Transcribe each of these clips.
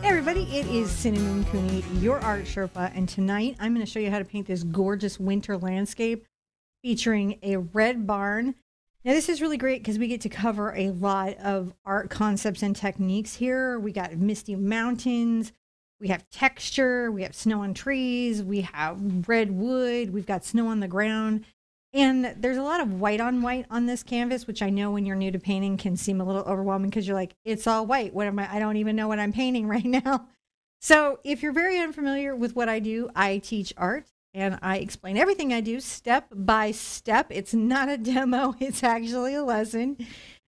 Hey everybody, it is Cinnamon Cooney, your art Sherpa, and tonight I'm going to show you how to paint this gorgeous winter landscape featuring a red barn. Now this is really great because we get to cover a lot of art concepts and techniques here. We got misty mountains, we have texture, we have snow on trees, we have red wood, we've got snow on the ground. And there's a lot of white on white on this canvas, which I know when you're new to painting can seem a little overwhelming because you're like, it's all white. What am I? I don't even know what I'm painting right now. So if you're very unfamiliar with what I do, I teach art and I explain everything I do step by step. It's not a demo, it's actually a lesson.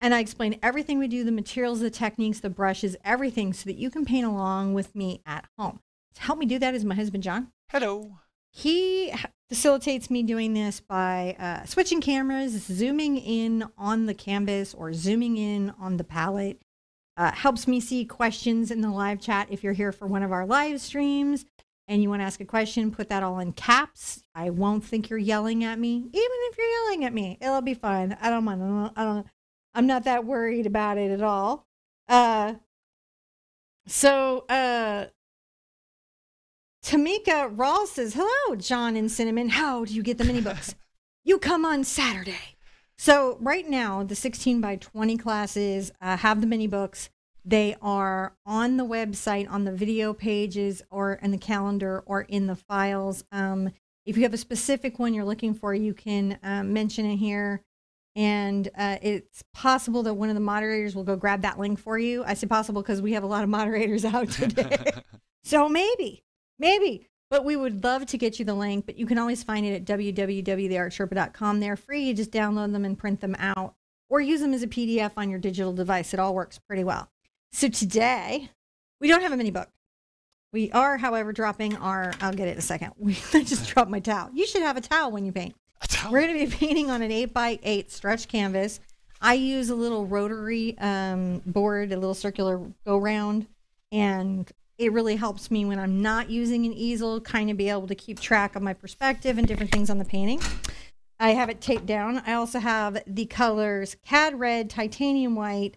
And I explain everything we do the materials, the techniques, the brushes, everything so that you can paint along with me at home. To help me do that is my husband, John. Hello. He facilitates me doing this by uh, switching cameras, zooming in on the canvas or zooming in on the palette. Uh, helps me see questions in the live chat. If you're here for one of our live streams and you want to ask a question, put that all in caps. I won't think you're yelling at me, even if you're yelling at me. It'll be fine. I don't mind. I don't. I don't I'm not that worried about it at all. Uh, so uh, Tamika Rawl says, Hello, John and Cinnamon. How do you get the mini books? you come on Saturday. So, right now, the 16 by 20 classes uh, have the mini books. They are on the website, on the video pages, or in the calendar, or in the files. Um, if you have a specific one you're looking for, you can uh, mention it here. And uh, it's possible that one of the moderators will go grab that link for you. I say possible because we have a lot of moderators out today. so maybe, Maybe. But we would love to get you the link, but you can always find it at www.theartsherpa.com. They're free. You just download them and print them out or use them as a PDF on your digital device. It all works pretty well. So today, we don't have a mini book. We are, however, dropping our, I'll get it in a second. We, I just dropped my towel. You should have a towel when you paint. A towel. We're going to be painting on an 8 by 8 stretch canvas. I use a little rotary um, board, a little circular go round, and it really helps me when I'm not using an easel, kind of be able to keep track of my perspective and different things on the painting. I have it taped down. I also have the colors cad red, titanium white,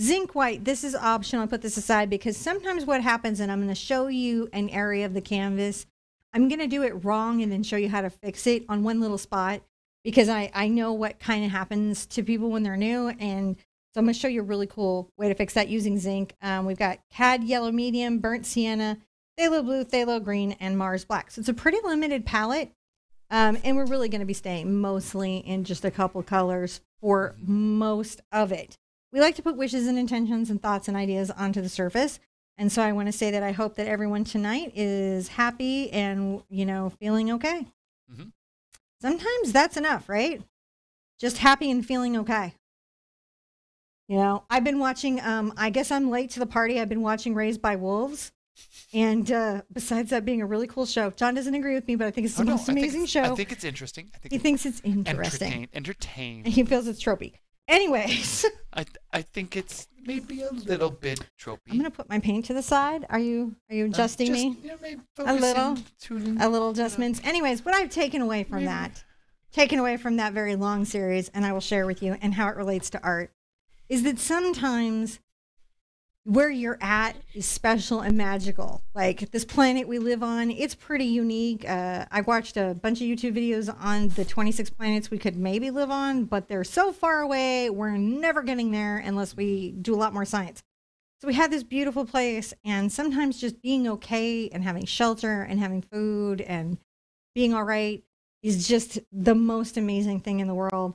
zinc white. This is optional. I put this aside because sometimes what happens, and I'm going to show you an area of the canvas. I'm going to do it wrong and then show you how to fix it on one little spot because I, I know what kind of happens to people when they're new. And so I'm going to show you a really cool way to fix that using zinc. Um, we've got CAD yellow medium, burnt sienna, phthalo blue, phthalo green, and Mars black. So it's a pretty limited palette. Um, and we're really going to be staying mostly in just a couple colors for most of it. We like to put wishes and intentions and thoughts and ideas onto the surface. And so I want to say that I hope that everyone tonight is happy and, you know, feeling okay. Mhm. Sometimes that's enough, right? Just happy and feeling okay. You know, I've been watching, um, I guess I'm late to the party. I've been watching Raised by Wolves. And uh, besides that being a really cool show, John doesn't agree with me, but I think it's the Oh, no, most I think amazing it's- show. I think it's interesting. I think he it's thinks it's interesting. entertain. Entertain. He feels it's tropey. Anyways, I I think it's maybe a little bit tropey. I'm gonna put my paint to the side. Are you are you adjusting just, me? you know, maybe A little? in, tune in. A little adjustments. Anyways, what I've taken away from Maybe. that, taken away from that very long series, and I will share with you and how it relates to art, is that sometimes where you're at is special and magical. Like this planet we live on, it's pretty unique. Uh, I watched a bunch of YouTube videos on the 26 planets we could maybe live on, but they're so far away, we're never getting there unless we do a lot more science. So we have this beautiful place, and sometimes just being okay and having shelter and having food and being all right is just the most amazing thing in the world.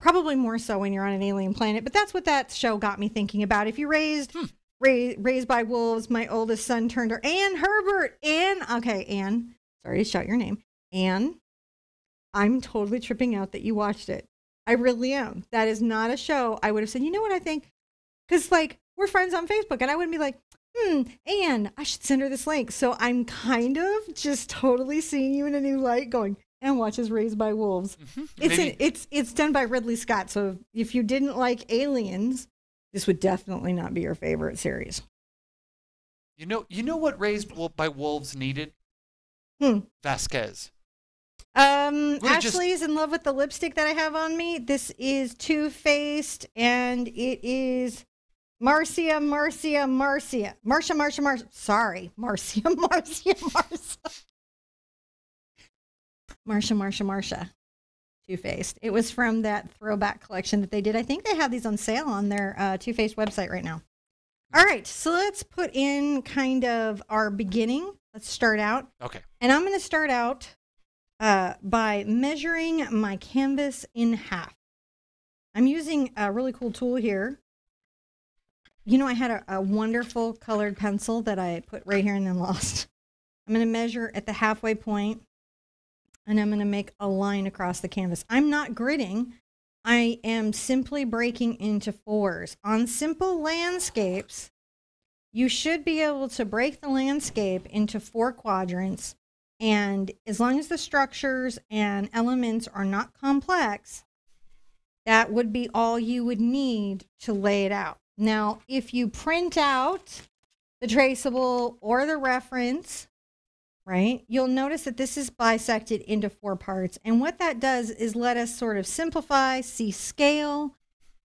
Probably more so when you're on an alien planet, but that's what that show got me thinking about. If you raised raised, raised by wolves, my oldest son turned her Anne Herbert. Anne, okay, Anne. Sorry to shout your name, Anne. I'm totally tripping out that you watched it. I really am. That is not a show. I would have said, you know what I think? Because like we're friends on Facebook, and I wouldn't be like, hmm, Ann, I should send her this link. So I'm kind of just totally seeing you in a new light, going and watches Raised by Wolves. Mhm. It's Maybe- a, it's it's done by Ridley Scott. So if you didn't like Aliens, this would definitely not be your favorite series. you know you know what Raised by Wolves needed? Hmm. Vasquez. Um, Would it just- in love with the lipstick that I have on me. This is Too Faced, and it is Marcia, Marcia, Marcia, Marcia, Marcia, Marcia. Sorry, Marcia, Marcia, Marcia. Marcia, Marsha, Marsha, Too Faced. It was from that throwback collection that they did. I think they have these on sale on their uh, Too Faced website right now. All right, so let's put in kind of our beginning. Let's start out. Okay. And I'm going to start out uh, by measuring my canvas in half. I'm using a really cool tool here. You know, I had a, a wonderful colored pencil that I put right here and then lost. I'm going to measure at the halfway point and I'm going to make a line across the canvas. I'm not gridding. I am simply breaking into fours. On simple landscapes, you should be able to break the landscape into four quadrants. And as long as the structures and elements are not complex, that would be all you would need to lay it out. Now, if you print out the traceable or the reference, right, you'll notice that this is bisected into four parts. And what that does is let us sort of simplify, see scale,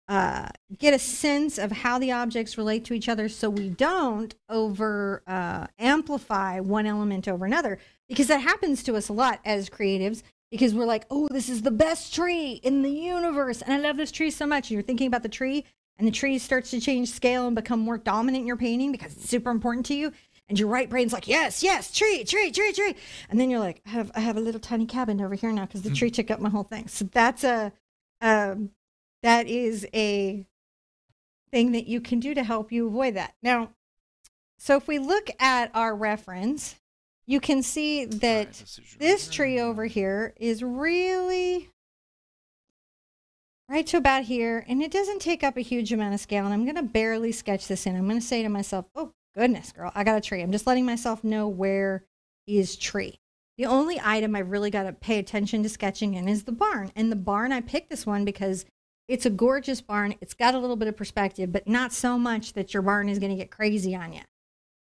uh, get a sense of how the objects relate to each other so we don't over uh, amplify one element over another. Because that happens to us a lot as creatives because we're like oh this is the best tree in the universe and i love this tree so much. And you're thinking about the tree and the tree starts to change scale and become more dominant in your painting because it's super important to you and your right brain's like yes yes tree tree tree tree and then you're like i have, I have a little tiny cabin over here now because the tree took up my whole thing so that's a um, that is a thing that you can do to help you avoid that. Now, so if we look at our reference, you can see that Right, this is this your- tree over here is really right to about here, and it doesn't take up a huge amount of scale. And I'm going to barely sketch this in. I'm going to say to myself, oh, goodness, girl, I got a tree. I'm just letting myself know where is tree. The only item I've really got to pay attention to sketching in is the barn. And the barn, I picked this one because it's a gorgeous barn. It's got a little bit of perspective, but not so much that your barn is going to get crazy on you.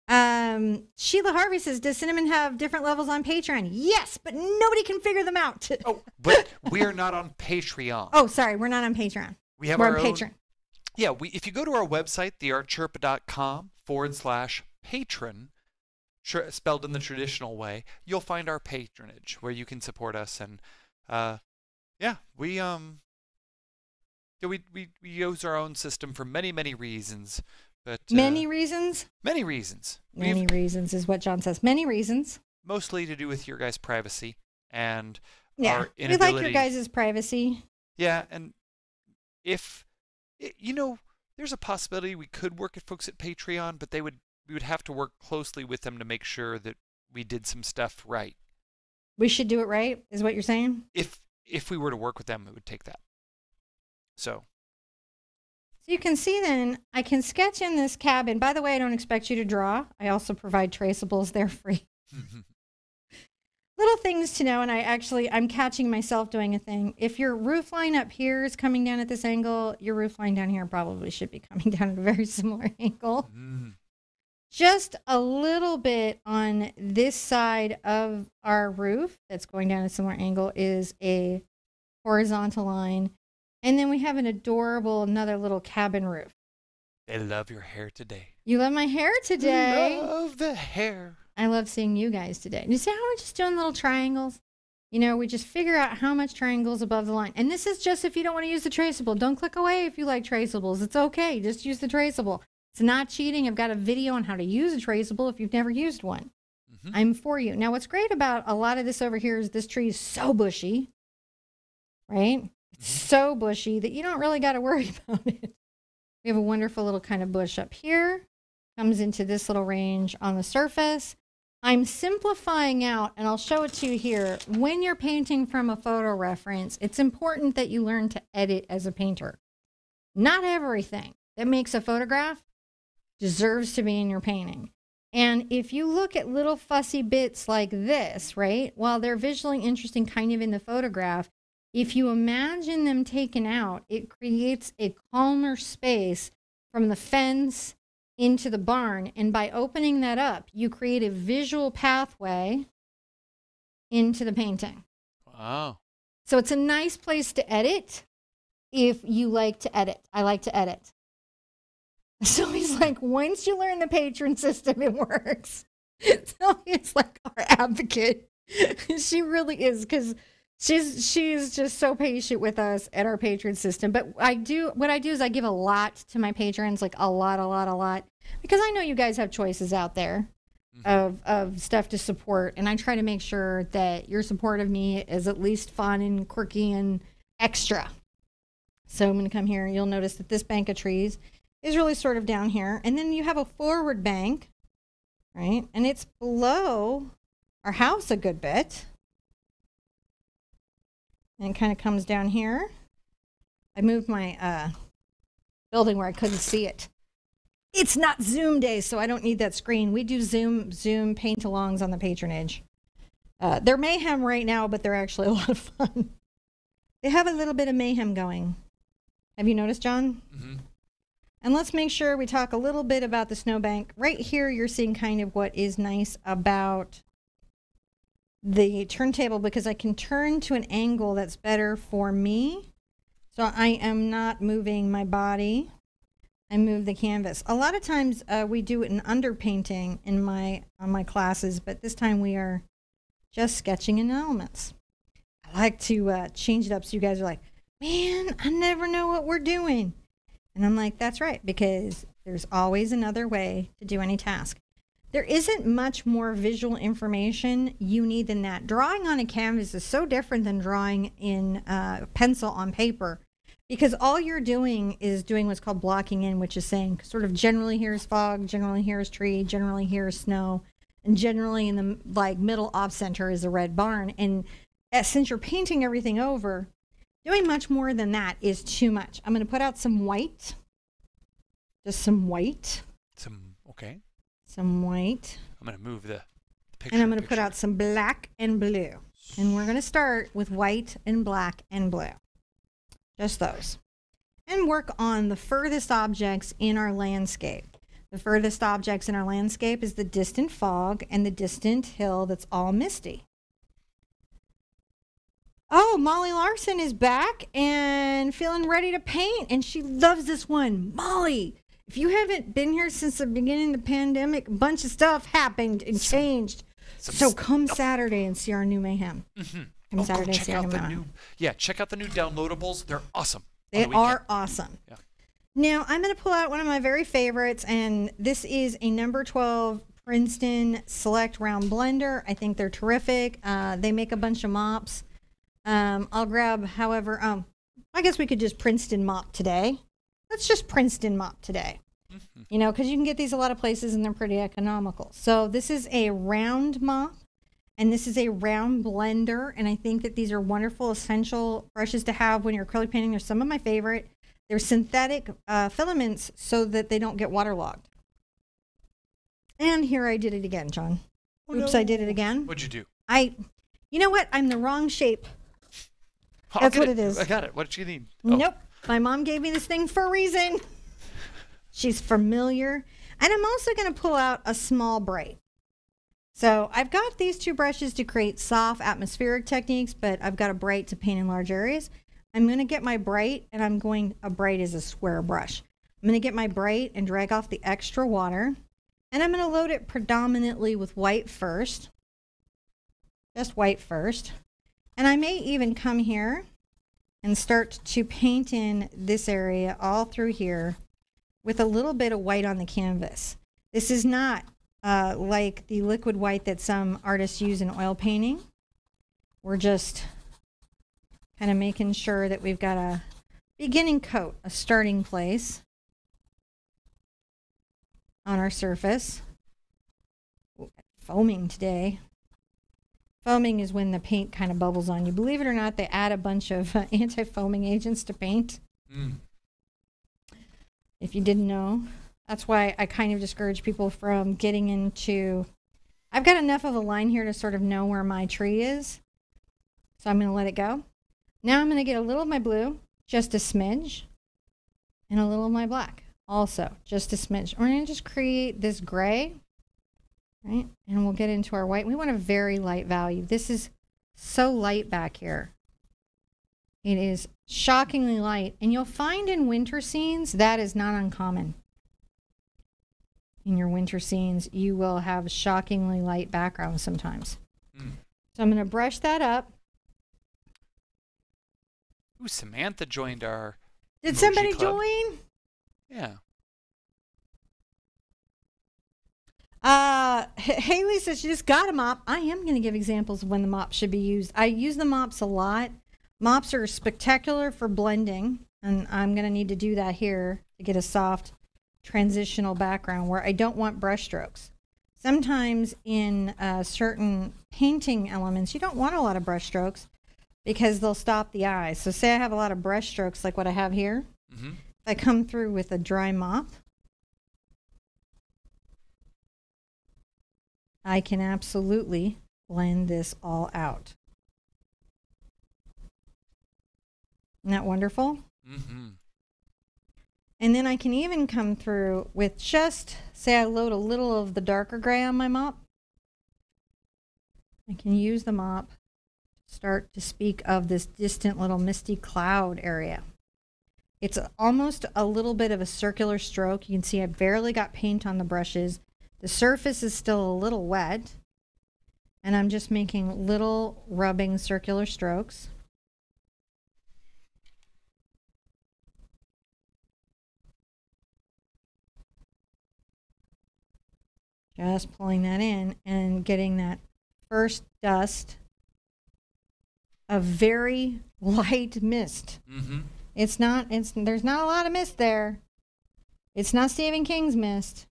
Um, Sheila Harvey says, Does Cinnamon have different levels on Patreon? Yes, but nobody can figure them out. Oh, but we are not on Patreon. oh, sorry, we're not on Patreon. we have we're our on own. Patreon. Yeah, we, if you go to our website, theartsherpa.com forward slash patron, tr- spelled in the traditional way, you'll find our patronage where you can support us. And uh, yeah, we um, yeah, we, we we use our own system for many many reasons, but uh, Many reasons. many reasons. Many We've reasons is what John says. Many reasons. mostly to do with your guys' privacy and Yeah. our We like your guys' privacy. Yeah, and if you know, there's a possibility we could work at folks at Patreon, but they would we would have to work closely with them to make sure that we did some stuff right. We should do it right, is what you're saying? If if we were to work with them, it would take that. So, So you can see then, I can sketch in this cabin. By the way, I don't expect you to draw. I also provide traceables. They're free. Little things to know, and I actually, I'm catching myself doing a thing. If your roof line up here is coming down at this angle, your roof line down here probably should be coming down at a very similar angle. mm, Just a little bit on this side of our roof that's going down at a similar angle is a horizontal line. And then we have an adorable, another little cabin roof. they love your hair today. You love my hair today. I love the hair. I love seeing you guys today. You see how we're just doing little triangles? You know, we just figure out how much triangles above the line. And this is just if you don't want to use the traceable. Don't click away if you like traceables. It's okay. Just use the traceable. It's not cheating. I've got a video on how to use a traceable if you've never used one. Mhm. I'm for you. Now, what's great about a lot of this over here is this tree is so bushy, right? It's so bushy that you don't really got to worry about it. We have a wonderful little kind of bush up here, comes into this little range on the surface. I'm simplifying out, and I'll show it to you here. When you're painting from a photo reference, it's important that you learn to edit as a painter. Not everything that makes a photograph deserves to be in your painting. And if you look at little fussy bits like this, right, while they're visually interesting kind of in the photograph, if you imagine them taken out, it creates a calmer space from the fence into the barn. And by opening that up, you create a visual pathway into the painting. Wow. So it's a nice place to edit if you like to edit. I like to edit. So he's like, once you learn the patron system, it works. So he's like our advocate. she really is because she's she's just so patient with us at our patron system. But I do what I do is I give a lot to my patrons, like a lot, a lot, a lot, because I know you guys have choices out there mm-hmm. of of stuff to support, and I try to make sure that your support of me is at least fun and quirky and extra. So I'm going to come here. You'll notice that this bank of trees is really sort of down here, and then you have a forward bank, right? And it's below our house a good bit, and it kind of comes down here. I moved my uh, building where I couldn't see it. It's not Zoom day, so I don't need that screen. We do Zoom Zoom paint alongs on the patronage. Uh, they're mayhem right now, but they're actually a lot of fun. They have a little bit of mayhem going. Have you noticed, John? hmm And let's make sure we talk a little bit about the snowbank. Right here, you're seeing kind of what is nice about the turntable because I can turn to an angle that's better for me. So I am not moving my body. I move the canvas. A lot of times uh, we do it in underpainting in my on my classes, but this time we are just sketching in elements. I like to uh, change it up so you guys are like, man, I never know what we're doing. And I'm like, that's right, because there's always another way to do any task. There isn't much more visual information you need than that. Drawing on a canvas is so different than drawing in uh, pencil on paper because all you're doing is doing what's called blocking in, which is saying sort of generally here's fog, generally here's tree, generally here's snow, and generally in the like middle off center is a red barn. And uh, since you're painting everything over, doing much more than that is too much. I'm going to put out some white, just some white, Some okay. Some white, I'm gonna move the, the picture. and I'm going to put out some black and blue. And we're going to start with white and black and blue. Just those. And work on the furthest objects in our landscape. The furthest objects in our landscape is the distant fog and the distant hill that's all misty. Oh, Molly Larson is back and feeling ready to paint, and she loves this one. Molly, if you haven't been here since the beginning of the pandemic, a bunch of stuff happened and changed. some So come Saturday and see our new mayhem. Mhm. Come Oh, Saturday, check see our out new the mayhem. new. Yeah, check out the new downloadables. They're awesome. They the are awesome. Yeah. Now, I'm going to pull out one of my very favorites, and this is a number 12 Princeton Select Round Blender. I think they're terrific. Uh, they make a bunch of mops. Um, I'll grab, however, um, I guess we could just Princeton mop today. Let's just Princeton mop today. Mhm. You know, because you can get these a lot of places and they're pretty economical. So this is a round mop and this is a round blender. And I think that these are wonderful essential brushes to have when you're acrylic painting. They're some of my favorite. They're synthetic uh, filaments so that they don't get waterlogged. And here I did it again, John. Oh, Oops, I did it again. What'd you do? I, you know what? I'm the wrong shape. I'll That's what it is. I got it. What did you need? Oh, Nope. My mom gave me this thing for a reason. She's familiar. And I'm also going to pull out a small bright. So I've got these two brushes to create soft atmospheric techniques, but I've got a bright to paint in large areas. I'm going to get my bright, and I'm going, a bright is a square brush. I'm going to get my bright and drag off the extra water. And I'm going to load it predominantly with white first. Just white first. And I may even come here and start to paint in this area all through here with a little bit of white on the canvas. This is not uh, like the liquid white that some artists use in oil painting. We're just kind of making sure that we've got a beginning coat, a starting place on our surface. Foaming today. Foaming is when the paint kind of bubbles on you. Believe it or not, they add a bunch of uh, anti-foaming agents to paint. Mm. If you didn't know, that's why I kind of discourage people from getting into. I've got enough of a line here to sort of know where my tree is, so I'm going to let it go. Now I'm going to get a little of my blue, just a smidge, and a little of my black, also just a smidge. We're going to just create this gray, right? And we'll get into our white. We want a very light value. This is so light back here. It is shockingly light. And you'll find in winter scenes that is not uncommon. in your winter scenes, you will have shockingly light backgrounds sometimes. Mm. So I'm going to brush that up. Ooh, Samantha joined our. Did somebody Club. join? Yeah. Uh, Haley says she just got a mop. I am going to give examples of when the mop should be used. I use the mops a lot. Mops are spectacular for blending, and I'm going to need to do that here to get a soft transitional background where I don't want brush strokes. Sometimes in uh, certain painting elements, you don't want a lot of brush strokes because they'll stop the eye. So, say I have a lot of brush strokes like what I have here. Mm-hmm. If I come through with a dry mop, I can absolutely blend this all out. Isn't that wonderful? Mm-hmm. And then I can even come through with just, say, I load a little of the darker gray on my mop. I can use the mop to start to speak of this distant little misty cloud area. It's almost a little bit of a circular stroke. You can see I barely got paint on the brushes. The surface is still a little wet. And I'm just making little rubbing circular strokes. Just pulling that in and getting that first dust a very light mist. Mm-hmm. It's not it's there's not a lot of mist there. It's not Stephen King's mist.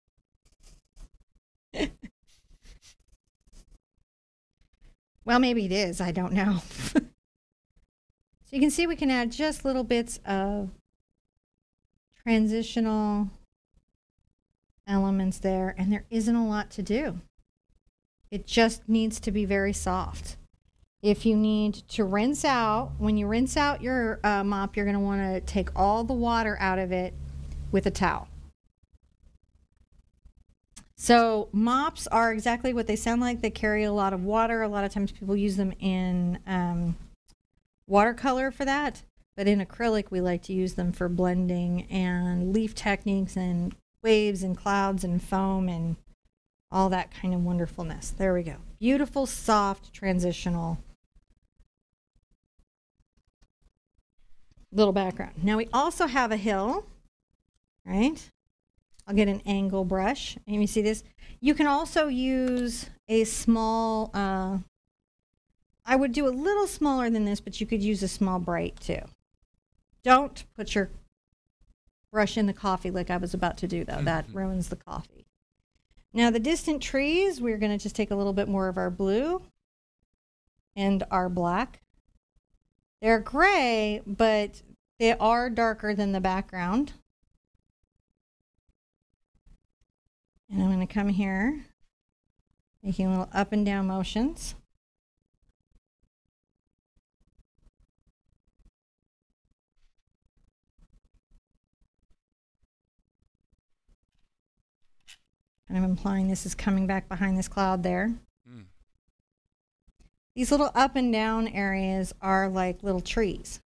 Well, maybe it is. I don't know. so you can see we can add just little bits of transitional elements there, and there isn't a lot to do. It just needs to be very soft. If you need to rinse out, when you rinse out your uh, mop, you're going to want to take all the water out of it with a towel. So, mops are exactly what they sound like. They carry a lot of water. A lot of times people use them in um, watercolor for that. But in acrylic, we like to use them for blending and leaf techniques and waves and clouds and foam and all that kind of wonderfulness. There we go. Beautiful, soft, transitional little background. Now we also have a hill, right? I'll get an angle brush. And you see this? You can also use a small, uh, I would do a little smaller than this, but you could use a small bright too. Don't put your brush in the coffee like I was about to do, though. That Mhm. ruins the coffee. Now, the distant trees, we're going to just take a little bit more of our blue and our black. They're gray, but they are darker than the background. And I'm going to come here, making little up and down motions. And I'm implying this is coming back behind this cloud there. Mm. These little up and down areas are like little trees.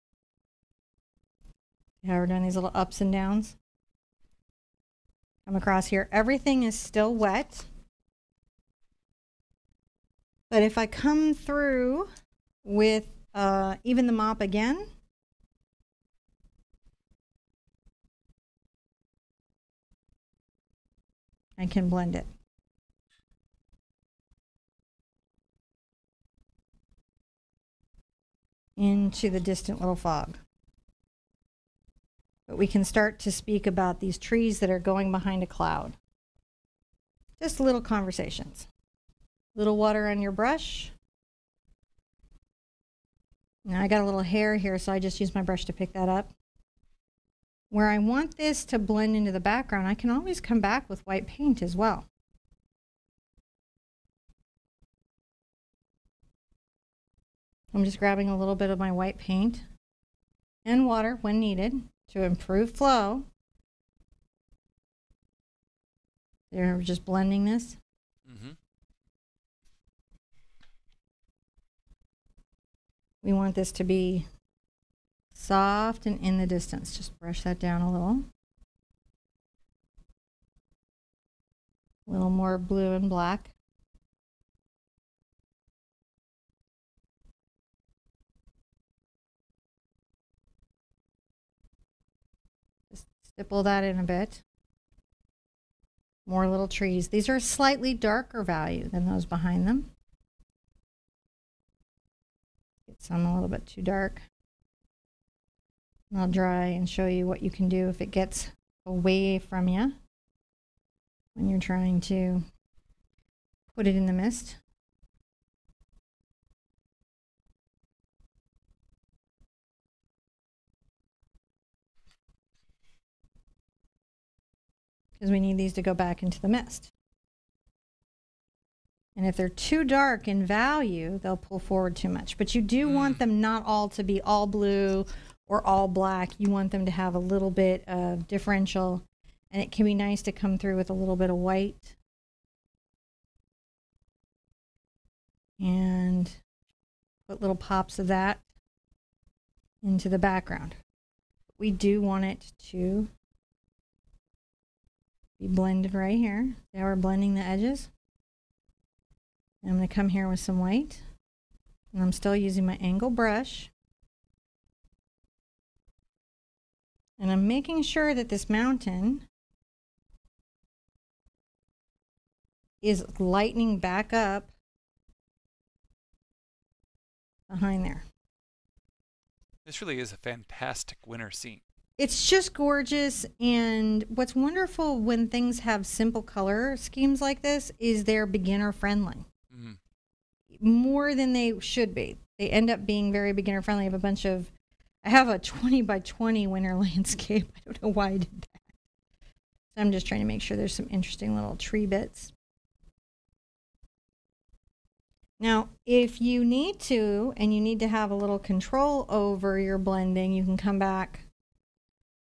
You ever done these little ups and downs? Come across here. Everything is still wet. But if I come through with uh, even the mop again, I can blend it. into the distant little fog. But we can start to speak about these trees that are going behind a cloud. Just little conversations. Little water on your brush. Now I got a little hair here, so I just use my brush to pick that up. Where I want this to blend into the background, I can always come back with white paint as well. I'm just grabbing a little bit of my white paint and water when needed to improve flow. We're just blending this. Mm-hmm. We want this to be soft and in the distance. Just brush that down a little. A little more blue and black. Stipple that in a bit. More little trees. These are a slightly darker value than those behind them. Get some a little bit too dark. And I'll dry and show you what you can do if it gets away from you when you're trying to put it in the mist. Because we need these to go back into the mist. And if they're too dark in value, they'll pull forward too much. But you do hmm. want them not all to be all blue or all black. You want them to have a little bit of differential. And it can be nice to come through with a little bit of white. And put little pops of that into the background. We do want it to be blended right here. Now we're blending the edges. And I'm going to come here with some white. And I'm still using my angle brush. And I'm making sure that this mountain is lightening back up behind there. This really is a fantastic winter scene. It's just gorgeous. And what's wonderful when things have simple color schemes like this is they're beginner friendly Mm. more than they should be. They end up being very beginner friendly. I have a bunch of, I have a 20 by 20 winter landscape. I don't know why I did that. So I'm just trying to make sure there's some interesting little tree bits. Now, if you need to, and you need to have a little control over your blending, you can come back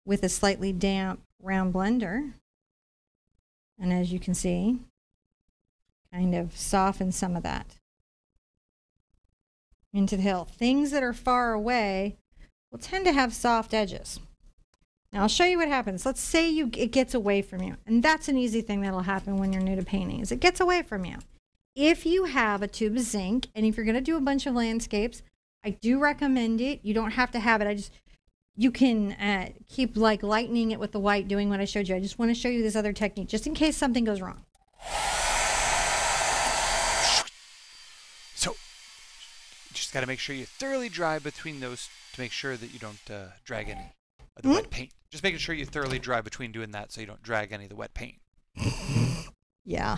with a slightly damp round blender. And as you can see, kind of soften some of that into the hill. Things that are far away will tend to have soft edges. Now I'll show you what happens. Let's say you it gets away from you. And that's an easy thing that'll happen when you're new to painting. Is it gets away from you. If you have a tube of zinc and if you're going to do a bunch of landscapes, I do recommend it. You don't have to have it. I just you can uh, keep like lightening it with the white doing what I showed you. I just want to show you this other technique just in case something goes wrong. So, you just got to make sure you thoroughly dry between those to make sure that you don't uh, drag any of the Hmm? wet paint. Just making sure you thoroughly dry between doing that so you don't drag any of the wet paint. Yeah.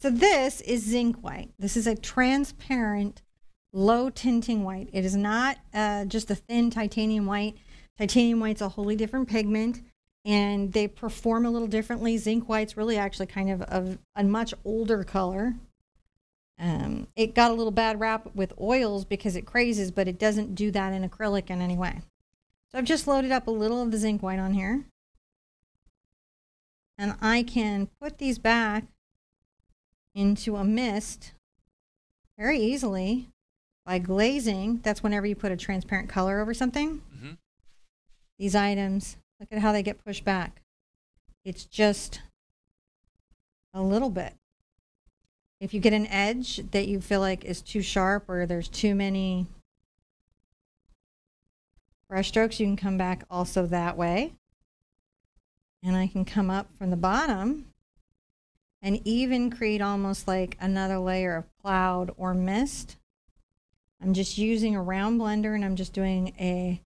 So this is zinc white. This is a transparent, low tinting white. It is not uh, just a thin titanium white. Titanium white's a wholly different pigment, and they perform a little differently. Zinc white's really actually kind of of a much older color. Um, it got a little bad rap with oils because it crazes, but it doesn't do that in acrylic in any way. So I've just loaded up a little of the zinc white on here. And I can put these back into a mist very easily by glazing. That's whenever you put a transparent color over something. hmm These items, look at how they get pushed back. It's just a little bit. If you get an edge that you feel like is too sharp or there's too many brush strokes, you can come back also that way. And I can come up from the bottom and even create almost like another layer of cloud or mist. I'm just using a round blender and I'm just doing a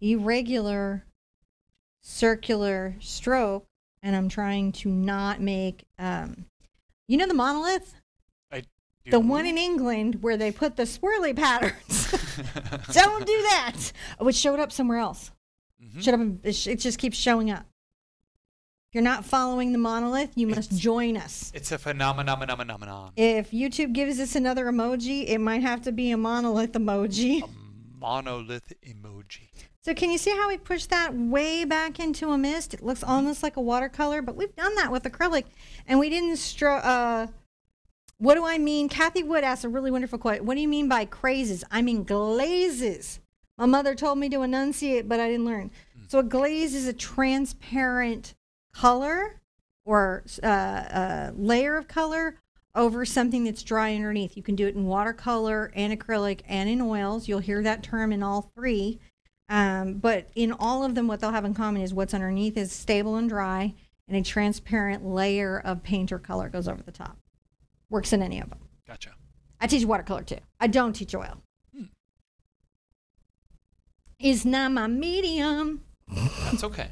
irregular circular stroke and I'm trying to not make um you know the monolith? The one in England where they put the swirly patterns. Don't do that. Oh, it showed up somewhere else. Mhm. Showed up. It sh- it just keeps showing up. You're not following the monolith, you must It's- join us. It's a phenomenon. phenomenon. If YouTube gives us another emoji, it might have to be a monolith emoji. A monolith emoji. So can you see how we pushed that way back into a mist? It looks almost like a watercolor, but we've done that with acrylic, and we didn't. Stro- uh, what do I mean? Kathy Wood asked a really wonderful question. What do you mean by crazes? I mean glazes. My mother told me to enunciate, but I didn't learn. So a glaze is a transparent color or uh, a layer of color over something that's dry underneath. You can do it in watercolor and acrylic and in oils. You'll hear that term in all three. Um, but in all of them, what they'll have in common is what's underneath is stable and dry, and a transparent layer of paint or color goes over the top. Works in any of them. Gotcha. I teach watercolor too. I don't teach oil. Hmm. It's not my medium. That's okay.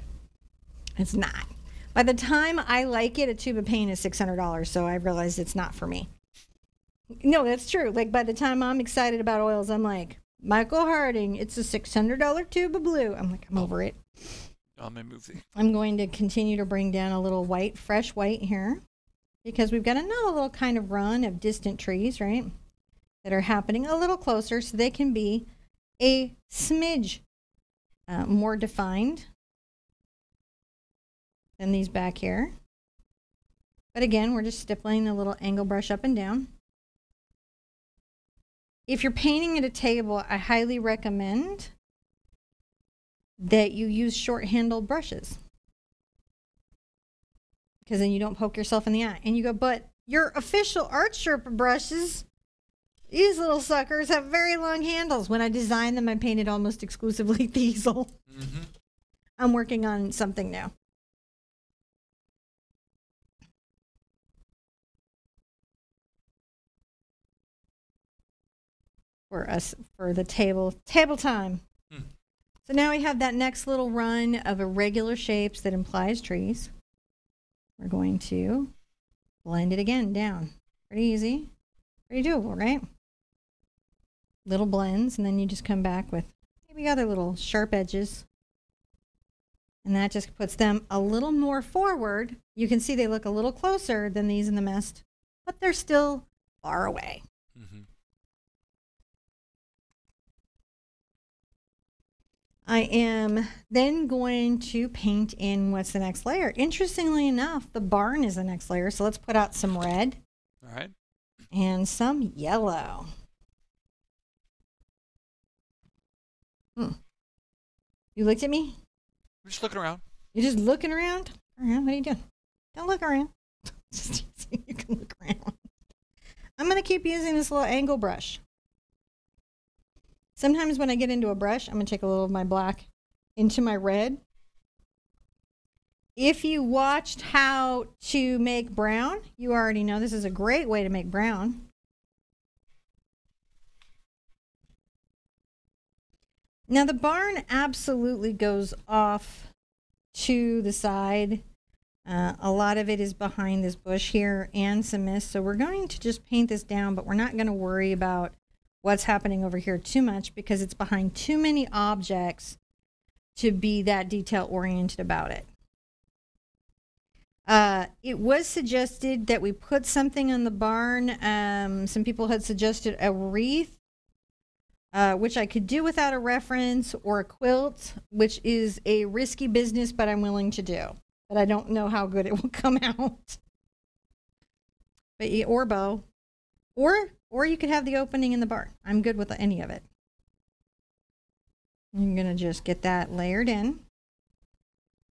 It's not. By the time I like it, a tube of paint is six hundred dollars. So I realized it's not for me. No, that's true. Like by the time I'm excited about oils, I'm like Michael Harding. It's a six hundred dollar tube of blue. I'm like I'm over it. I'm the. I'm going to continue to bring down a little white, fresh white here, because we've got another little kind of run of distant trees, right, that are happening a little closer, so they can be a smidge uh, more defined than these back here. But again, we're just stippling the little angle brush up and down. If you're painting at a table, I highly recommend that you use short handled brushes. Because then you don't poke yourself in the eye. And you go, but your official art Sherpa brushes, these little suckers have very long handles. When I designed them, I painted almost exclusively diesel. Mm-hmm. I'm working on something new. For us, for the table, table time. Hmm. So now we have that next little run of irregular shapes that implies trees. We're going to blend it again down. Pretty easy, pretty doable, right? Little blends, and then you just come back with maybe other little sharp edges. And that just puts them a little more forward. You can see they look a little closer than these in the mist, but they're still far away. I am then going to paint in what's the next layer. Interestingly enough, the barn is the next layer. So let's put out some red All right. and some yellow. Hmm. You looked at me? I'm just looking around. You're just looking around? Around? What are you doing? Don't look around. Just so you can look around. I'm going to keep using this little angle brush. Sometimes when I get into a brush, I'm going to take a little of my black into my red. If you watched how to make brown, you already know this is a great way to make brown. Now, the barn absolutely goes off to the side. Uh, a lot of it is behind this bush here and some mist. So we're going to just paint this down, but we're not going to worry about what's happening over here too much because it's behind too many objects to be that detail oriented about it. Uh, it was suggested that we put something on the barn. Um, some people had suggested a wreath, uh, which I could do without a reference, or a quilt, which is a risky business, but I'm willing to do. But I don't know how good it will come out. But or bow, or or you could have the opening in the barn. I'm good with any of it. I'm gonna just get that layered in.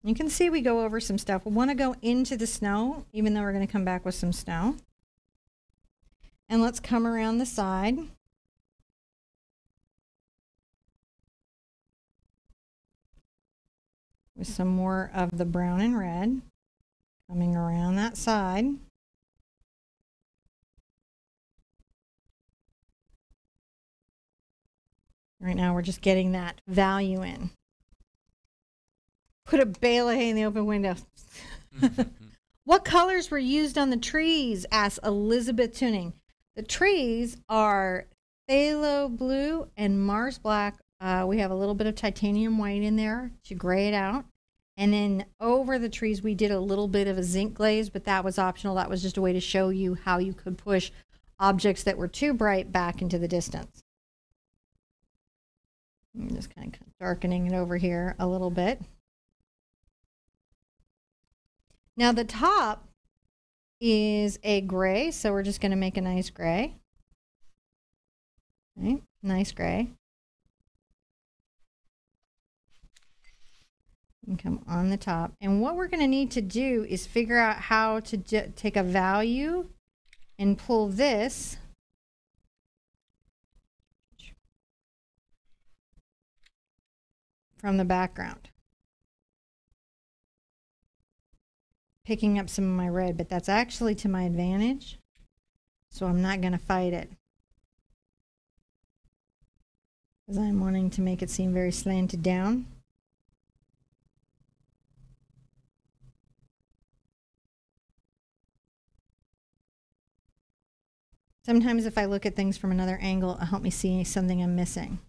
You can see we go over some stuff. We want to go into the snow, even though we're going to come back with some snow. And let's come around the side. With some more of the brown and red coming around that side. Right now, we're just getting that value in. Put a bale of hay in the open window. Mhm. What colors were used on the trees? asked Elizabeth Tuning. The trees are phthalo blue and Mars black. Uh, we have a little bit of titanium white in there to gray it out. And then over the trees, we did a little bit of a zinc glaze, but that was optional. That was just a way to show you how you could push objects that were too bright back into the distance. I'm just kind of darkening it over here a little bit. Now the top is a gray, so we're just going to make a nice gray. Right? Nice gray. and come on the top. And what we're going to need to do is figure out how to take a value and pull this from the background. Picking up some of my red, but that's actually to my advantage. So I'm not going to fight it. Because I'm wanting to make it seem very slanted down. Sometimes if I look at things from another angle, it'll help me see something I'm missing.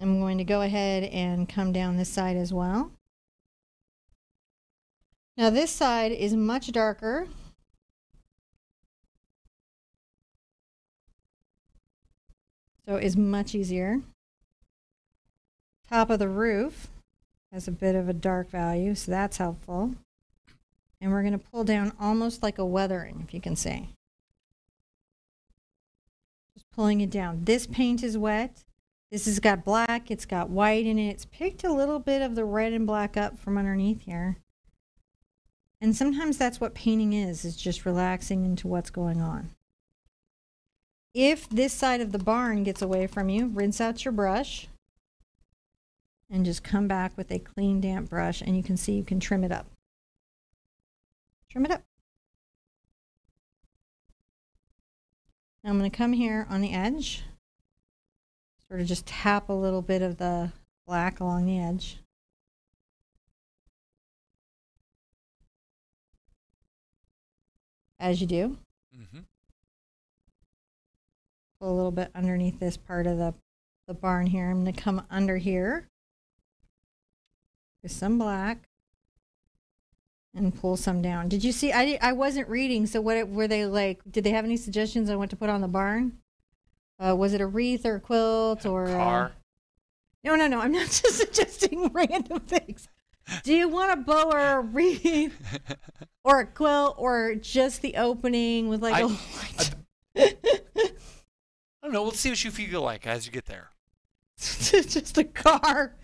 I'm going to go ahead and come down this side as well. Now this side is much darker. So it's much easier. Top of the roof has a bit of a dark value, so that's helpful. And we're going to pull down almost like a weathering, if you can see. Just pulling it down. This paint is wet. This has got black, it's got white in it. It's picked a little bit of the red and black up from underneath here. And sometimes that's what painting is, is just relaxing into what's going on. If this side of the barn gets away from you, rinse out your brush and just come back with a clean damp brush and you can see you can trim it up. Trim it up. Now I'm going to come here on the edge, sort of just tap a little bit of the black along the edge. As you do. Mm-hmm. Pull a little bit underneath this part of the, the barn here. I'm going to come under here with some black and pull some down. Did you see? I, I wasn't reading. So what were they like? Did they have any suggestions on what to put on the barn? Uh, was it a wreath or a quilt or car. Uh, no, no, no. I'm not just suggesting random things. Do you want a bow or a wreath or a quilt or just the opening with like a light? I don't know. We'll see what you feel like as you get there. just a car.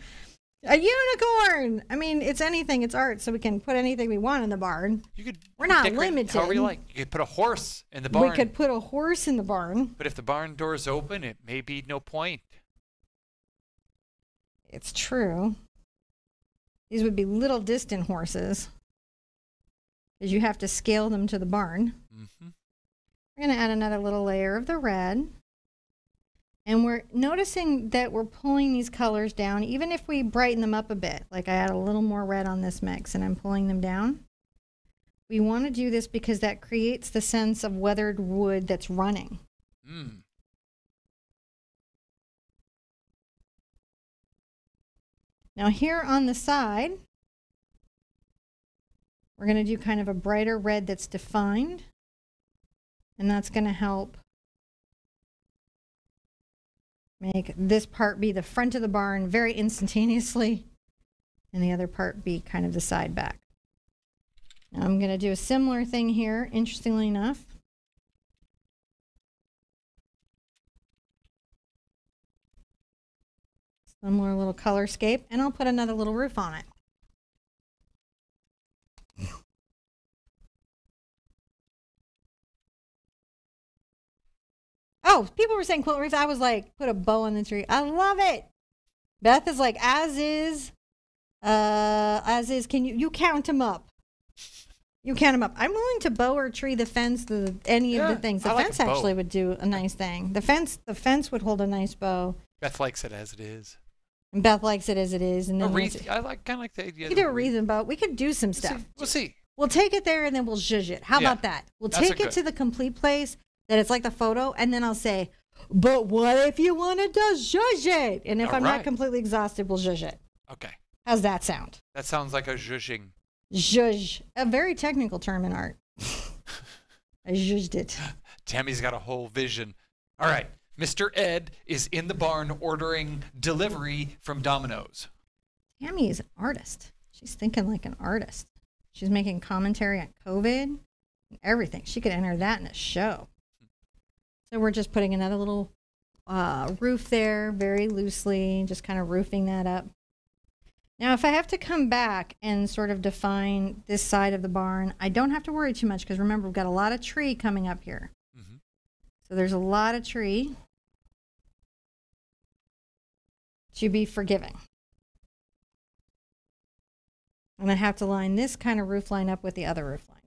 A unicorn. I mean, it's anything. It's art, so we can put anything we want in the barn. You could. We're not decorate it However you like. You could put a horse in the barn. We could put a horse in the barn. But if the barn door's open, it may be no point. It's true. These would be little distant horses, because you have to scale them to the barn. Mm-hmm. We're going to add another little layer of the red. And we're noticing that we're pulling these colors down, even if we brighten them up a bit. Like I add a little more red on this mix and I'm pulling them down. We want to do this because that creates the sense of weathered wood that's running. Mm. Now, here on the side, we're going to do kind of a brighter red that's defined. And that's going to help make this part be the front of the barn very instantaneously, and the other part be kind of the side back. Now, I'm going to do a similar thing here, interestingly enough. Similar little color scape, and I'll put another little roof on it. Oh, people were saying quilt wreath. I was like, put a bow on the tree. I love it. Beth is like, as is, uh, as is. Can you you count them up? You count them up. I'm willing to bow or tree the fence, the any of the things. The I like a fence bow. actually would do a nice thing. The fence, the fence would hold a nice bow. Beth likes it as it is. And Beth likes it as it is. And A then wreath. I like kind of like the idea. we of could do a a wreath and bow. We could do some We'll see. stuff. We'll see. We'll take it there and then we'll zhuzh it. How Yeah, about that? We'll that's take it good- to the complete place that it's like the photo, and then I'll say, "But what if you wanted to zhuzh it?" And if All I'm right. not completely exhausted, we'll zhuzh it. Okay. How's that sound? That sounds like a zhuzhing. Zhuzh, a very technical term in art. I zhuzhed it. Tammy's got a whole vision. All right. Mr. Ed is in the barn ordering delivery from Domino's. Tammy is an artist. She's thinking like an artist. She's making commentary on COVID and everything. She could enter that in a show. So we're just putting another little uh, roof there very loosely, just kind of roofing that up. Now, if I have to come back and sort of define this side of the barn, I don't have to worry too much because remember, we've got a lot of tree coming up here. Mhm. So there's a lot of tree to be forgiving. And I have to line this kind of roof line up with the other roof line,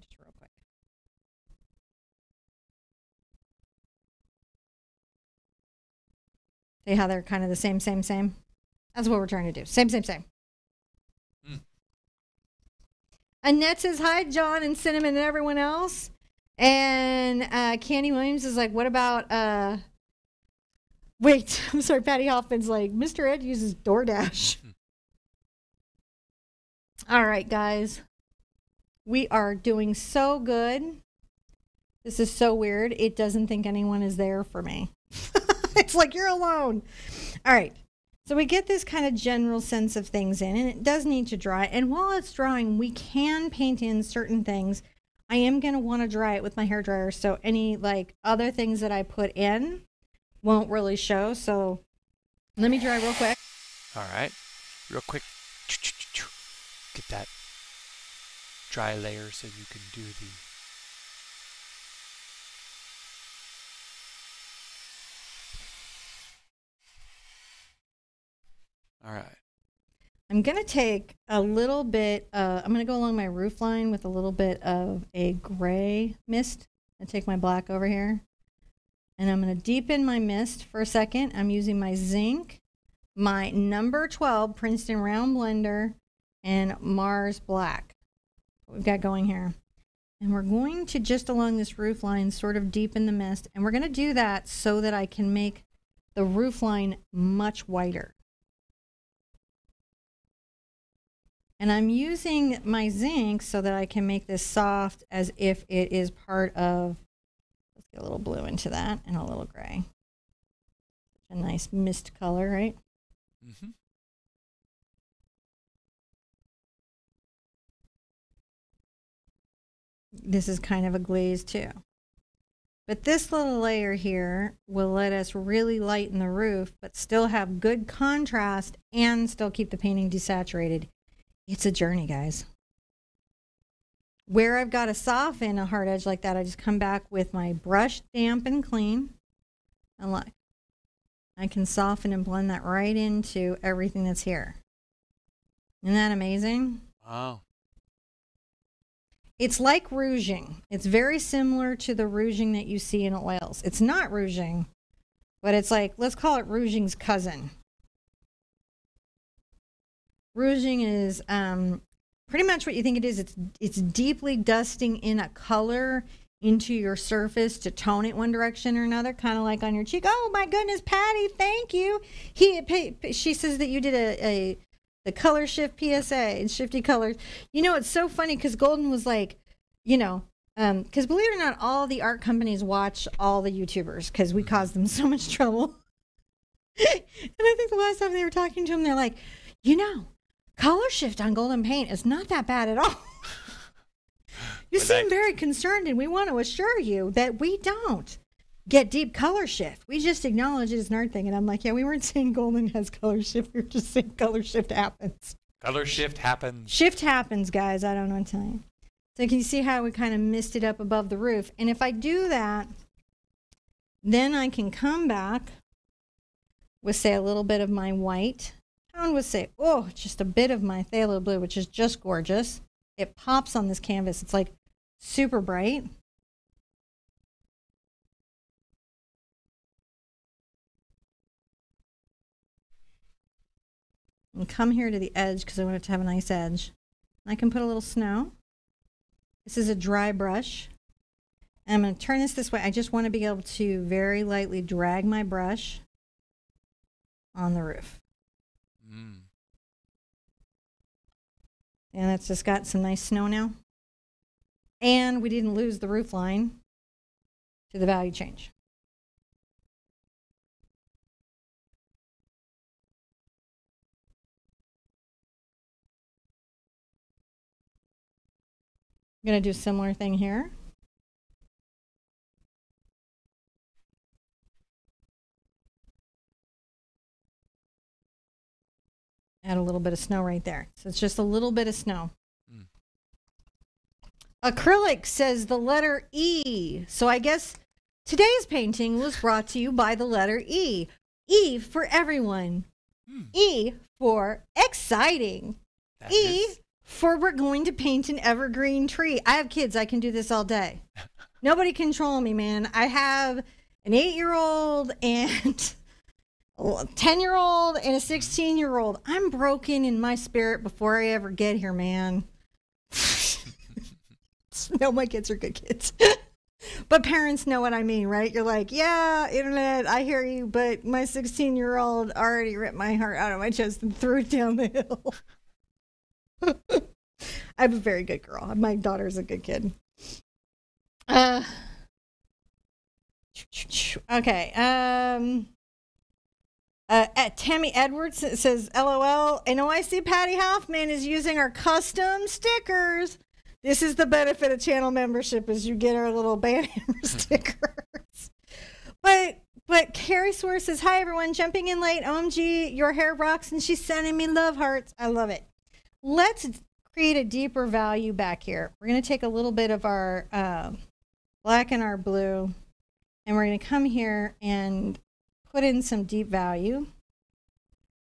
See how they're kind of the same, same, same? That's what we're trying to do. Same, same, same. Mm. Annette says hi, John and Cinnamon and everyone else. And uh, Candy Williams is like, what about uh wait, I'm sorry, Patty Hoffman's like, Mr. Ed uses DoorDash. All right, guys. We are doing so good. This is so weird. It doesn't think anyone is there for me. it's like you're alone. All right. So we get this kind of general sense of things in, and it does need to dry. And while it's drying, we can paint in certain things. I am going to want to dry it with my hair dryer, so any like other things that I put in won't really show. So let me dry real quick. All right. Real quick. Get that dry layer so you can do the. All right. I'm going to take a little bit, uh, I'm going to go along my roof line with a little bit of a gray mist. I take my black over here and I'm going to deepen my mist for a second. I'm using my zinc, my number 12 Princeton round blender, and Mars black. What we've got going here. And we're going to just along this roof line sort of deepen the mist. And we're going to do that so that I can make the roof line much whiter. And I'm using my zinc so that I can make this soft as if it is part of, let's get a little blue into that and a little gray. A nice mist color, right? Mm-hmm. This is kind of a glaze too. But this little layer here will let us really lighten the roof, but still have good contrast and still keep the painting desaturated. It's a journey, guys. Where I've got to soften a hard edge like that, I just come back with my brush damp and clean. And look, I can soften and blend that right into everything that's here. Isn't that amazing? Wow. It's like rouging. It's very similar to the rouging that you see in oils. It's not rouging, but it's like, let's call it rouging's cousin. Rouging is um, pretty much what you think it is. It's it's deeply dusting in a color into your surface to tone it one direction or another, kind of like on your cheek. Oh my goodness, Patty, thank you. He she says that you did a, a the color shift PSA and shifty colors. You know, it's so funny because Golden was like, you know, because believe it or not, all the art companies watch all the YouTubers because we cause them so much trouble. and I think the last time they were talking to him, they're like, you know, color shift on Golden Paint is not that bad at all. you But seem very concerned, and we want to assure you that we don't get deep color shift. We just acknowledge it as an art thing. And I'm like, yeah, we weren't saying Golden has color shift. We were just saying color shift happens. Color shift happens. Shift happens, guys. I don't know what to tell you. So can you see how we kind of missed it up above the roof? And if I do that, then I can come back with, say, a little bit of my white. With, say, oh, just a bit of my phthalo blue, which is just gorgeous. It pops on this canvas. It's like super bright. And come here to the edge because I want it to have a nice edge. I can put a little snow. This is a dry brush. And I'm going to turn this this way. I just want to be able to very lightly drag my brush on the roof. Mm. And it's just got some nice snow now. And we didn't lose the roof line to the value change. I'm going to do a similar thing here. Add a little bit of snow right there. So it's just a little bit of snow. Mm. Acrylic says the letter E. So I guess today's painting was brought to you by the letter E. E for everyone. Hmm. E for exciting. That E is- for we're going to paint an evergreen tree. I have kids. I can do this all day. Nobody control me, man. I have an eight year old and 10 year old and a 16 year old. I'm broken in my spirit before I ever get here, man. no, my kids are good kids. but parents know what I mean, right? You're like, yeah, internet, I hear you, but my 16 year old already ripped my heart out of my chest and threw it down the hill. I'm a very good girl. My daughter's a good kid. Uh, okay. Um, uh, at Tammy Edwards says, "LOL." OIC Patty Hoffman is using our custom stickers. This is the benefit of channel membership: is you get our little band hammer stickers. But but Carrie Swear says, "Hi everyone, jumping in late. OMG, your hair rocks," and she's sending me love hearts. I love it. Let's create a deeper value back here. We're going to take a little bit of our uh, black and our blue, and we're going to come here and put in some deep value,